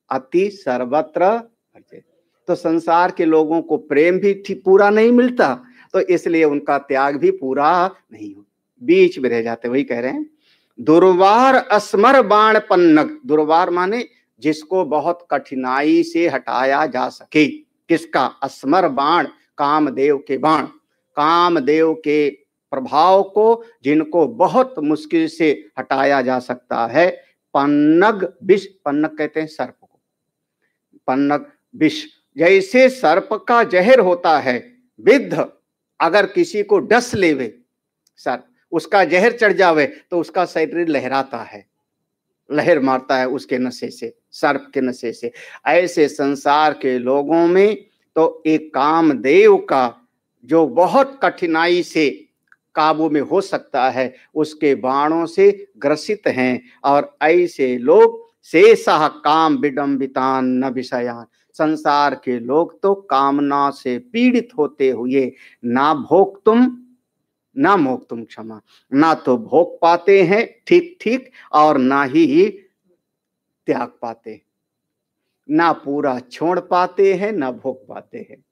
अति सर्वत्र तो संसार के लोगों को प्रेम भी पूरा नहीं मिलता तो इसलिए उनका त्याग भी पूरा नहीं हो। बीच में रह जाते, वही कह रहे हैं। दुर्वार अस्मर बाण पन्नक दुर्वार माने जिसको बहुत कठिनाई से हटाया जा सके। किसका? अस्मर बाण, कामदेव के बाण। कामदेव के प्रभाव को जिनको बहुत मुश्किल से हटाया जा सकता है। पन्नग विष, पन्नग कहते हैं सर्प को। पन्नग विष, जैसे सर्प का जहर होता है, विद्ध अगर किसी को डस लेवे, सर्प, उसका जहर चढ़ जावे तो उसका शरीर लहराता है। लहर मारता है उसके नशे से, सर्प के नशे से। ऐसे संसार के लोगों में तो एक कामदेव का जो बहुत कठिनाई से काबू में हो सकता है उसके बाणों से ग्रसित हैं और ऐसे लोग शेषा काम विडम्बितान न विषयान। संसार के लोग तो कामना से पीड़ित होते हुए ना भोग तुम ना मोक तुम क्षमा। ना तो भोग पाते हैं ठीक ठीक और ना ही, ही त्याग पाते। ना पूरा छोड़ पाते हैं ना भोग पाते हैं।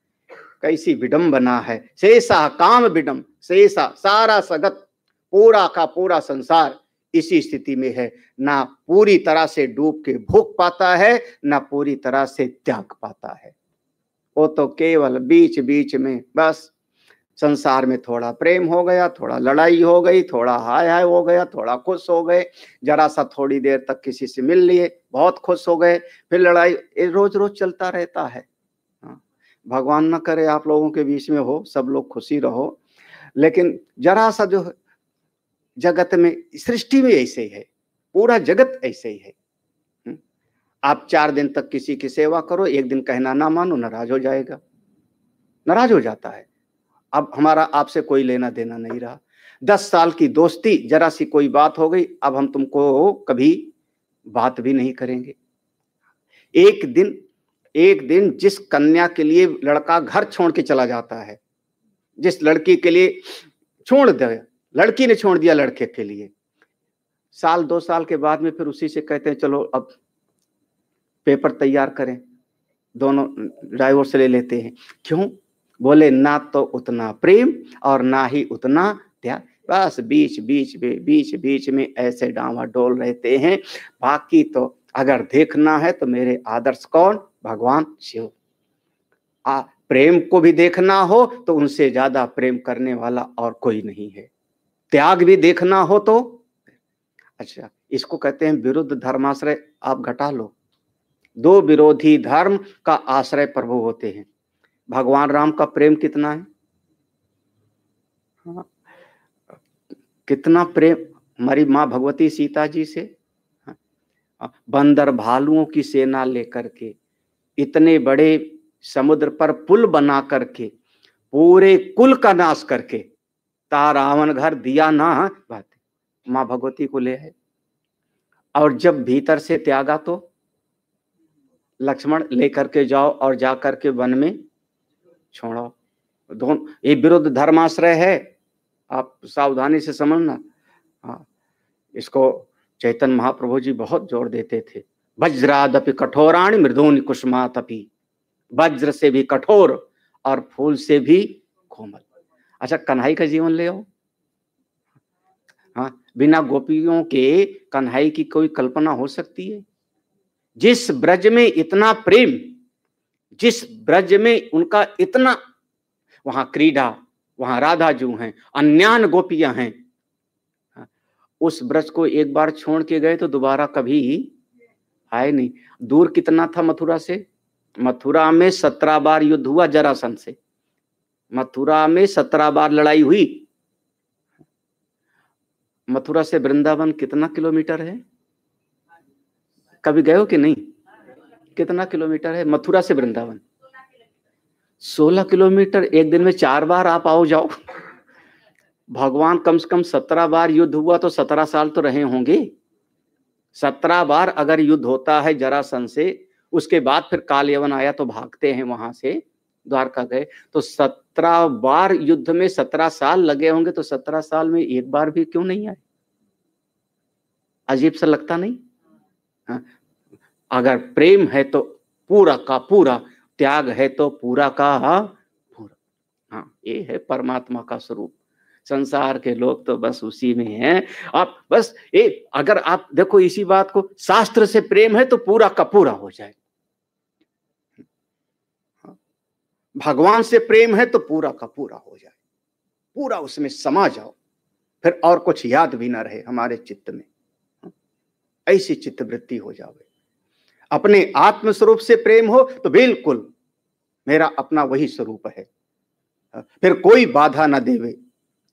कैसी विडंबना है। शेषा काम विडम शेषा सारा सगत, पूरा का पूरा संसार इसी स्थिति में है। ना पूरी तरह से डूब के भूख पाता है, ना पूरी तरह से त्याग पाता है। वो तो केवल बीच बीच में बस, संसार में थोड़ा प्रेम हो गया, थोड़ा लड़ाई हो गई, थोड़ा हाय हाय हो गया, थोड़ा खुश हो गए जरा सा थोड़ी देर तक किसी से मिल लिए, बहुत खुश हो गए, फिर लड़ाई रोज रोज चलता रहता है। भगवान न करे, आप लोगों के बीच में हो, सब लोग खुशी रहो। लेकिन जरा सा जो जगत में, सृष्टि में ऐसे ही है पूरा जगत ऐसे ही। है हम्म? आप चार दिन तक किसी की सेवा करो, एक दिन कहना ना मानो, नाराज़ हो जाएगा। नाराज़ हो जाता है। अब हमारा आपसे कोई लेना देना नहीं रहा। दस साल की दोस्ती जरा सी कोई बात हो गई, अब हम तुमको कभी बात भी नहीं करेंगे। एक दिन एक दिन जिस कन्या के लिए लड़का घर छोड़ के चला जाता है, जिस लड़की के लिए छोड़ दे, लड़की ने छोड़ दिया लड़के के लिए, साल दो साल के बाद में फिर उसी से कहते हैं, चलो अब पेपर तैयार करें, दोनों ड्राइवर से ले लेते हैं। क्यों? बोले, ना तो उतना प्रेम और ना ही उतना त्याग बस बीच बीच में बीच बीच में ऐसे डावा डोल रहते हैं। बाकी तो अगर देखना है तो मेरे आदर्श कौन? भगवान शिव। आ, प्रेम को भी देखना हो तो उनसे ज़्यादा प्रेम करने वाला और कोई नहीं है। त्याग भी देखना हो तो। अच्छा इसको कहते हैं विरुद्ध धर्माश्रय, आप घटा लो। दो विरोधी धर्म का आश्रय प्रभु होते हैं। भगवान राम का प्रेम कितना है? हाँ। कितना प्रेम? हमारी माँ भगवती सीता जी से। हाँ। बंदर भालुओं की सेना लेकर के इतने बड़े समुद्र पर पुल बना करके, पूरे कुल का नाश करके, ता रावण घर दिया ना, बात माँ भगवती को ले है और जब भीतर से त्यागा तो लक्ष्मण लेकर के जाओ और जा करके वन में छोड़ो। दोनों, ये विरुद्ध धर्माश्रय है। आप सावधानी से समझना। हाँ इसको चैतन महाप्रभु जी बहुत ज़ोर देते थे। वज्रादपि कठोराणी मृदोनि कुसुमातपि। वज्र से भी कठोर और फूल से भी कोमल। अच्छा कन्हई का जीवन ले आओ। हाँ बिना गोपियों के कन्हई की कोई कल्पना हो सकती है? जिस ब्रज में इतना प्रेम जिस ब्रज में उनका इतना वहाँ क्रीडा वहाँ राधा जू हैं अन्यान गोपियाँ हैं हाँ, उस ब्रज को एक बार छोड़ के गए तो दोबारा कभी आए नहीं। दूर कितना था मथुरा से? मथुरा में सत्रह बार युद्ध हुआ जरासन से। मथुरा में सत्रह बार लड़ाई हुई। मथुरा से वृंदावन कितना किलोमीटर है? कभी गए हो कि नहीं? कितना किलोमीटर है? मथुरा से वृंदावन। सोलह किलोमीटर एक दिन में चार बार आप आओ जाओ। भगवान कम से कम सत्रह बार युद्ध हुआ तो सत्रह साल तो रहे होंगे। सत्रह बार अगर युद्ध होता है जरासन से, उसके बाद फिर काल यवन आया तो भागते हैं वहाँ से द्वारका गए। तो सत्रह बार युद्ध में सत्रह साल लगे होंगे तो सत्रह साल में एक बार भी क्यों नहीं आए? अजीब सा लगता नहीं? हाँ? अगर प्रेम है तो पूरा का पूरा, त्याग है तो पूरा का पूरा। हाँ ये है परमात्मा का स्वरूप। संसार के लोग तो बस उसी में हैं आप बस ये अगर आप देखो इसी बात को, शास्त्र से प्रेम है तो पूरा का पूरा हो जाए। भगवान से प्रेम है तो पूरा का पूरा हो जाए पूरा उसमें समा जाओ फिर और कुछ याद भी ना रहे हमारे चित्त में। ऐसी चित्त वृत्ति हो जावे अपने आत्म स्वरूप से प्रेम हो तो बिल्कुल मेरा अपना वही स्वरूप हाँ। फिर कोई बाधा ना देवे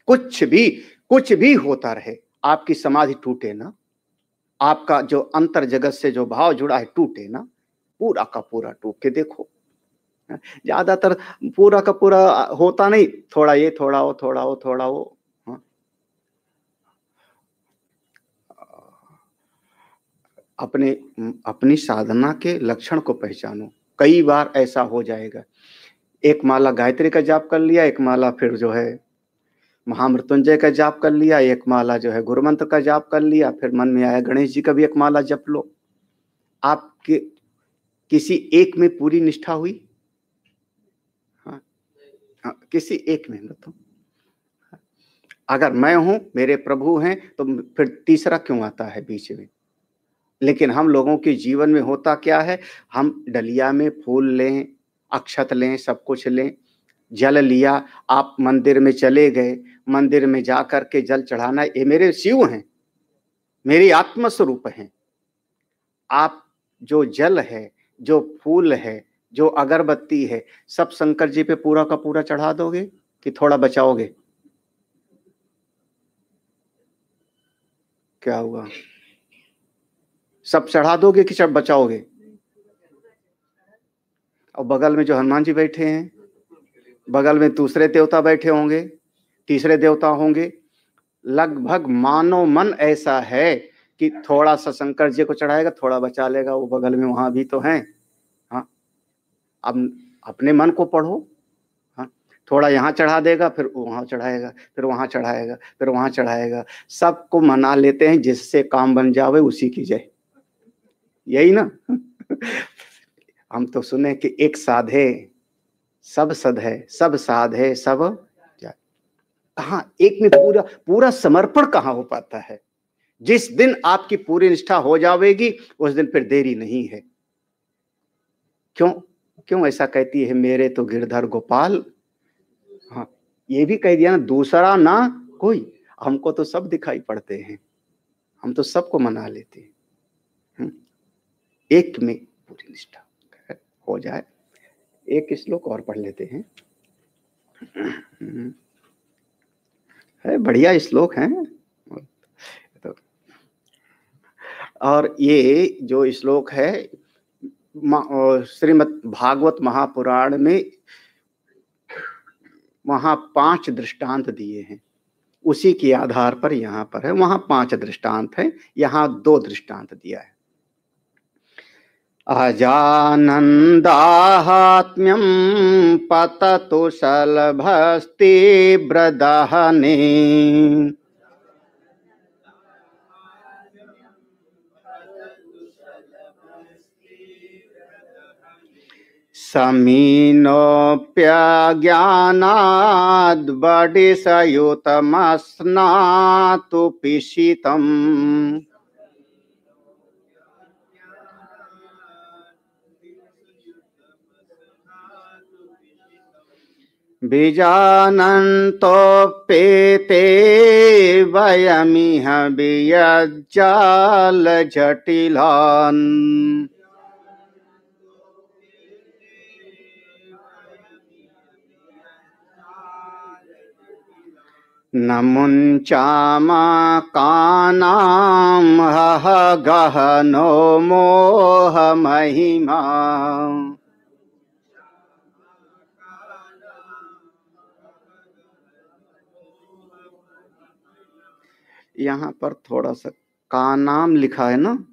कुछ भी कुछ भी होता रहे, आपकी समाधि टूटे ना, आपका जो अंतर जगत से जो भाव जुड़ा है टूटे ना, पूरा का पूरा टूट के देखो। ज़्यादातर पूरा का पूरा होता नहीं, थोड़ा ये, थोड़ा वो थोड़ा वो थोड़ा वो हाँ। अपने, अपनी साधना के लक्षण को पहचानो। कई बार ऐसा हो जाएगा। एक माला गायत्री का जाप कर लिया, एक माला फिर जो है महामृत्युंजय का जाप कर लिया एक माला जो है गुरु मंत्र का जाप कर लिया फिर मन में आया गणेश जी का भी एक माला जप लो। आपके किसी एक में पूरी निष्ठा हुई? हाँ, हाँ किसी एक में तो। अगर मैं हूँ मेरे प्रभु हैं तो फिर तीसरा क्यों आता है बीच में? लेकिन हम लोगों के जीवन में होता क्या है? हम डलिया में फूल लें अक्षत लें सब कुछ लें जल लिया, आप मंदिर में चले गए। मंदिर में जा कर के जल चढ़ाना, ये मेरे शिव हैं, मेरी आत्म स्वरूप हैं। आप जो जल है, जो फूल है, जो अगरबत्ती है, सब शंकर जी पे पूरा का पूरा चढ़ा दोगे कि थोड़ा बचाओगे? क्या हुआ? सब चढ़ा दोगे कि सब बचाओगे? और बगल में जो हनुमान जी बैठे हैं बगल में दूसरे देवता बैठे होंगे, तीसरे देवता होंगे। लगभग मानो मन ऐसा है कि थोड़ा सा शंकर जी को चढ़ाएगा, थोड़ा बचा लेगा, वो बगल में वहाँ भी तो है। हाँ अब अपने मन को पढ़ो। हाँ थोड़ा यहाँ चढ़ा देगा, फिर वहाँ चढ़ाएगा, फिर वहाँ चढ़ाएगा, फिर वहाँ चढ़ाएगा। सबको मना लेते हैं, जिससे काम बन जावे उसी की जय। यही ना? हम तो सुने कि एक साधे सब सद है, सब साध है, सब कहा? एक में पूरा पूरा समर्पण कहाँ हो पाता है? जिस दिन आपकी पूरी निष्ठा हो जाएगी उस दिन फिर देरी नहीं है। क्यों? क्यों ऐसा कहती है, मेरे तो गिरधर गोपाल। हाँ ये भी कह दिया ना, दूसरा ना कोई। हमको तो सब दिखाई पड़ते हैं। हम तो सबको मना लेते हैं। हम्म। एक में पूरी निष्ठा हो जाए। एक श्लोक और पढ़ लेते हैं। है, बढ़िया श्लोक है। तो और ये जो श्लोक है श्रीमद भागवत महापुराण में वहाँ पाँच दृष्टांत दिए हैं। उसी के आधार पर यहाँ पर है, वहाँ पाँच दृष्टांत है, यहाँ दो दृष्टांत दिया है। अजानन्दाहात्म्यं पततु शलभस्तीव्रदहने। समीनोऽप्यज्ञानाद्बडिसयुतमस्नातु पिशितम् विजानन्तोऽप्येते वयमिह वियज्जालजटिलान् न मुञ्चामकानां नो गहनो मोहमहिमा। यहाँ पर थोड़ा सा का नाम लिखा है ना,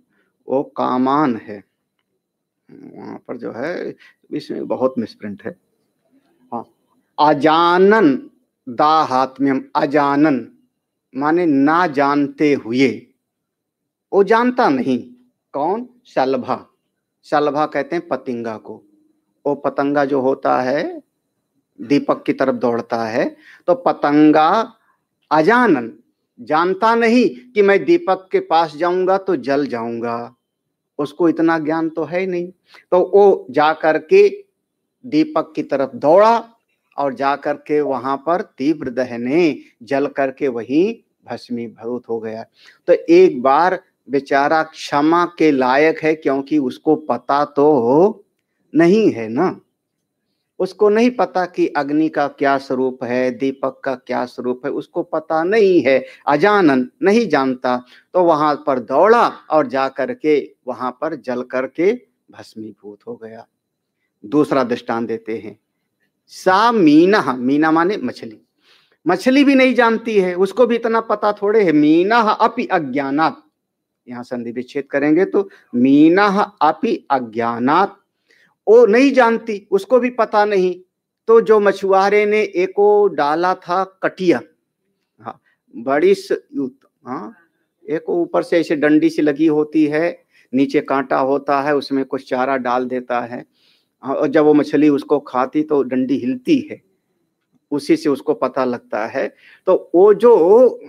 वो कामान है। वहाँ पर जो है, इसमें बहुत मिसप्रिंट है। हाँ अजानन, दाहात्म्यम, अजानन, माने ना जानते हुए। वो जानता नहीं। कौन? शलभा। शलभा कहते हैं पतिंगा को। वो पतंगा जो होता है, दीपक की तरफ़ दौड़ता है तो पतंगा अजानन। जानता नहीं कि मैं दीपक के पास जाऊँगा तो जल जाऊँगा। उसको इतना ज्ञान तो है नहीं। तो वो जा करके दीपक की तरफ़ दौड़ा और जा करके वहाँ पर तीव्र दहने जल करके वही भस्मी भस्मीभूत हो गया। तो एक बार बेचारा क्षमा के लायक है क्योंकि उसको पता तो नहीं है ना। उसको नहीं पता कि अग्नि का क्या स्वरूप है, दीपक का क्या स्वरूप है, उसको पता नहीं है, अजानन नहीं जानता। तो वहाँ पर दौड़ा और जा करके वहाँ पर जल करके भस्मीभूत हो गया। दूसरा दृष्टान देते हैं। सा मीना मीना माने मछली। मछली भी नहीं जानती है, उसको भी इतना पता थोड़े है। मीना अपि अज्ञानात। यहाँ संधि विच्छेद करेंगे तो मीना अपि अज्ञानात। वो नहीं जानती उसको भी पता नहीं। तो जो मछुआरे ने एको डाला था कटिया हाँ बड़ी हाँ एक ऊपर से ऐसे डंडी से लगी होती है नीचे कांटा होता है उसमें कुछ चारा डाल देता है हाँ, और जब वो मछली उसको खाती तो डंडी हिलती है उसी से उसको पता लगता है। तो वो जो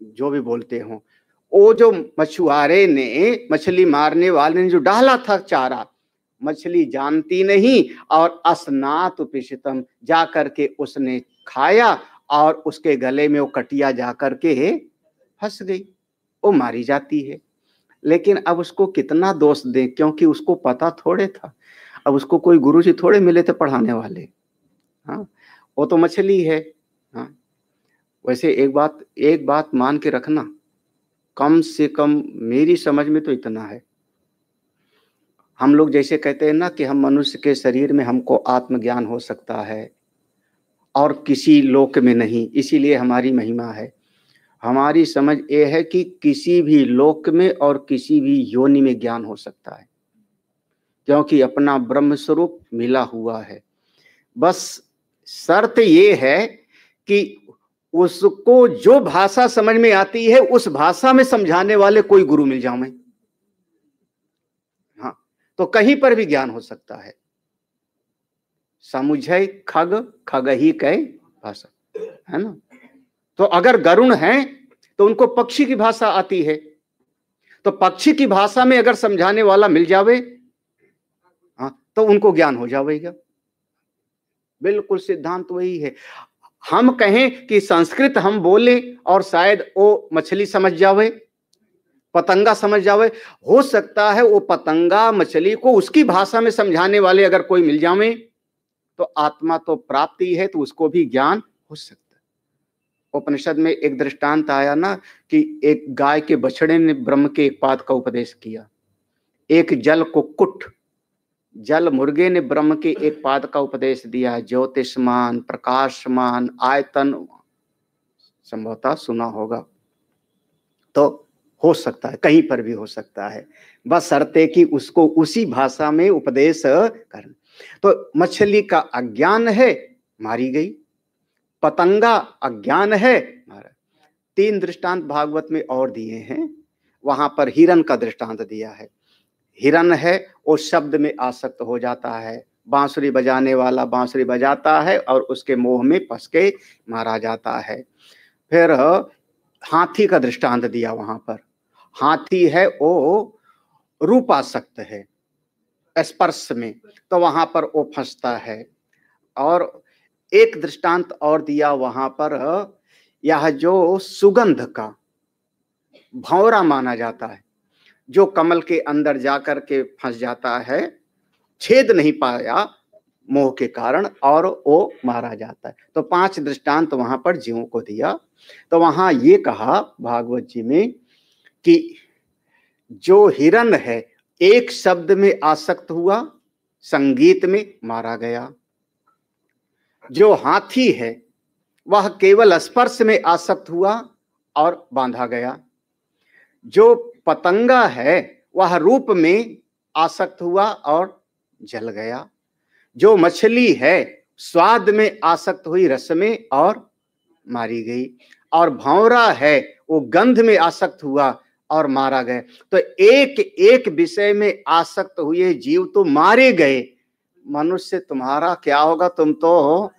जो भी बोलते हो वो जो मछुआरे ने मछली मारने वाले ने जो डाला था चारा मछली जानती नहीं और अस्नात पिशतम जा करके उसने खाया और उसके गले में वो कटिया जा करके फंस गई। वो मारी जाती है। लेकिन अब उसको कितना दोष दे, क्योंकि उसको पता थोड़े था। अब उसको कोई गुरु जी थोड़े मिले थे पढ़ाने वाले। हाँ वो तो मछली है। हाँ वैसे एक बात एक बात मान के रखना, कम से कम मेरी समझ में तो इतना है। हम लोग जैसे कहते हैं ना कि हम मनुष्य के शरीर में हमको आत्मज्ञान हो सकता है और किसी लोक में नहीं, इसीलिए हमारी महिमा है। हमारी समझ ये है कि किसी भी लोक में और किसी भी योनि में ज्ञान हो सकता है, क्योंकि अपना ब्रह्म स्वरूप मिला हुआ है। बस शर्त ये है कि उसको जो भाषा समझ में आती है, उस भाषा में समझाने वाले कोई गुरु मिल जाओ मैं। तो कहीं पर भी ज्ञान हो सकता है। समुझे खग खग ही कह भाषा, है ना? तो अगर गरुण है तो उनको पक्षी की भाषा आती है। तो पक्षी की भाषा में अगर समझाने वाला मिल जावे हाँ तो उनको ज्ञान हो जाएगा बिल्कुल सिद्धांत वही है। हम कहें कि संस्कृत हम बोले और शायद वो मछली समझ जावे। पतंगा समझ जावे। हो सकता है वो पतंगा मछली को उसकी भाषा में समझाने वाले अगर कोई मिल जावे तो आत्मा तो प्राप्ति है तो उसको भी ज्ञान हो सकता है। उपनिषद में एक दृष्टांत आया ना, कि एक गाय के बछड़े ने ब्रह्म के एक पाद का उपदेश किया। एक जल को कुट, जल मुर्गे ने ब्रह्म के एक पाद का उपदेश दिया ज्योतिषमान, प्रकाशमान, आयतन, संभवतः सुना होगा। तो हो सकता है, कहीं पर भी हो सकता है। बस शर्ते कि उसको उसी भाषा में उपदेश कर। तो मछली का अज्ञान है, मारी गई। पतंगा अज्ञान है, मारा। तीन दृष्टांत भागवत में और दिए हैं। वहाँ पर हिरण का दृष्टांत दिया है। हिरण है वो शब्द में आसक्त हो जाता है। बांसुरी बजाने वाला बांसुरी बजाता है और उसके मोह में फंस के मारा जाता है। फिर हाथी का दृष्टांत दिया वहाँ पर। हाथी है, वो रूपासक्त है, स्पर्श में। तो वहाँ पर वो फंसता है। और एक दृष्टांत और दिया वहाँ पर, यह जो सुगंध का भौरा माना जाता है, जो कमल के अंदर जाकर के फंस जाता है, छेद नहीं पाया मोह के कारण और वो मारा जाता है। तो पाँच दृष्टांत वहाँ पर जीवों को दिया। तो वहाँ ये कहा, भागवत जी में कि जो हिरण है, एक शब्द में आसक्त हुआ, संगीत में मारा गया। जो हाथी है, वह केवल स्पर्श में आसक्त हुआ और बांधा गया। जो पतंगा है, वह रूप में आसक्त हुआ और जल गया। जो मछली है, स्वाद में आसक्त हुई, रस में और मारी गई। और भौरा है, वो गंध में आसक्त हुआ और मारा गया तो एक एक विषय में आसक्त हुए जीव तो मारे गए। मनुष्य तुम्हारा क्या होगा? तुम तो हो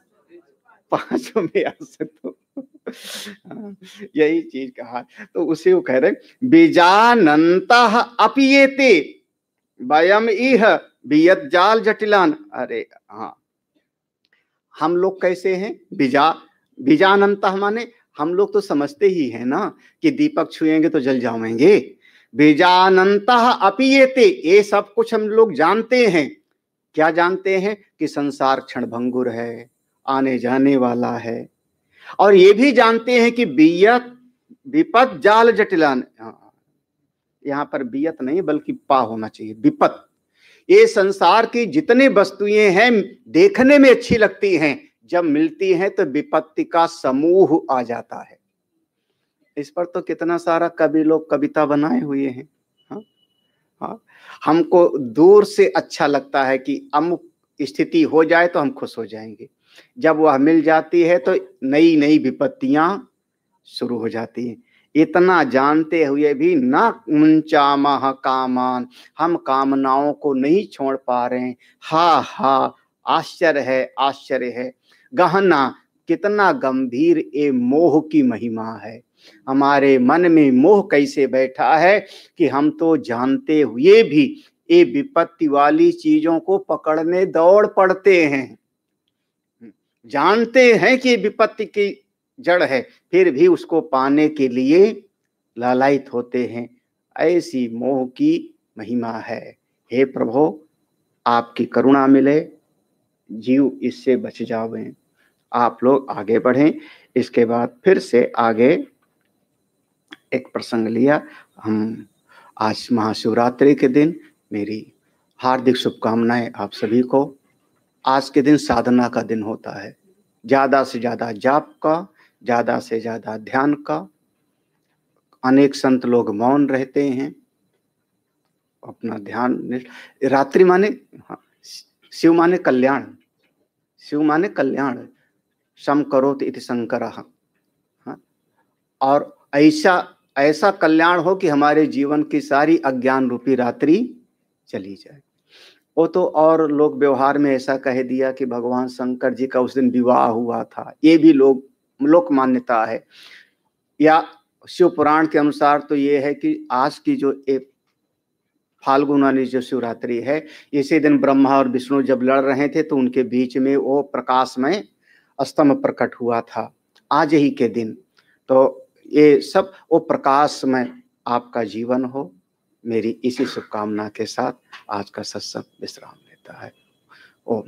पाँचों में आसक्त हो। यही चीज़ कहा। तो उसे वो कह रहे बीजानंत अपियेते, वयम इह बियत जाल जटिलान। अरे हाँ। हम लोग कैसे हैं? बीजा, बीजानंत माने हम लोग तो समझते ही है ना कि दीपक छुएँगे तो जल जाएँगे बीजानंत अपियेते ये सब कुछ हम लोग जानते हैं। क्या जानते हैं? कि संसार क्षण भंगुर है आने जाने वाला है। और ये भी जानते हैं कि बियत विपत जाल जटिलान हाँ, यहाँ पर बियत नहीं बल्कि पा होना चाहिए विपत। ये संसार की जितनी वस्तुएँ हैं देखने में अच्छी लगती हैं जब मिलती हैं तो विपत्ति का समूह आ जाता है। इस पर तो कितना सारा कवि लोग कविता बनाए हुए हैं हाँ हाँ। हमको दूर से अच्छा लगता है कि अमुक स्थिति हो जाए तो हम खुश हो जाएँगे। जब वह मिल जाती है तो नई नई विपत्तियाँ शुरू हो जाती हैं। इतना जानते हुए भी ना ऊँचा मह कामान, हम कामनाओं को नहीं छोड़ पा रहे हैं। हा हा, आश्चर्य है आश्चर्य है। गहना कितना गंभीर ए मोह की महिमा है। हमारे मन में मोह कैसे बैठा है कि हम तो जानते हुए भी ये विपत्ति वाली चीज़ों को पकड़ने दौड़ पड़ते हैं। जानते हैं कि विपत्ति की जड़ है, फिर भी उसको पाने के लिए लालायित होते हैं। ऐसी मोह की महिमा है। हे प्रभु, आपकी करुणा मिले, जीव इससे बच जावे। आप लोग आगे बढ़ें। इसके बाद फिर से आगे एक प्रसंग लिया। हम आज महाशिवरात्रि के दिन मेरी हार्दिक शुभकामनाएँ आप सभी को। आज के दिन साधना का दिन होता है। ज़्यादा से ज़्यादा जाप का ज़्यादा से ज़्यादा ध्यान का। अनेक संत लोग मौन रहते हैं। अपना ध्यान रात्रि माने हाँ, शिव माने कल्याण। शिव माने कल्याण। सम करो तो इति शंकर। हाँ, और ऐसा ऐसा कल्याण हो कि हमारे जीवन की सारी अज्ञान रूपी रात्रि चली जाए। वो तो और लोग व्यवहार में ऐसा कह दिया कि भगवान शंकर जी का उस दिन विवाह हुआ था। ये भी लोग लोक मान्यता है। या शिव पुराण के अनुसार तो ये है कि आज की जो एक फाल्गुन वाली जो शिवरात्रि है इसी दिन ब्रह्मा और विष्णु जब लड़ रहे थे तो उनके बीच में वो प्रकाश में स्तंभ प्रकट हुआ था। आज ही के दिन। तो ये सब, वो प्रकाश में आपका जीवन हो। मेरी इसी शुभकामना के साथ आज का सत्संग विश्राम लेता है। ओम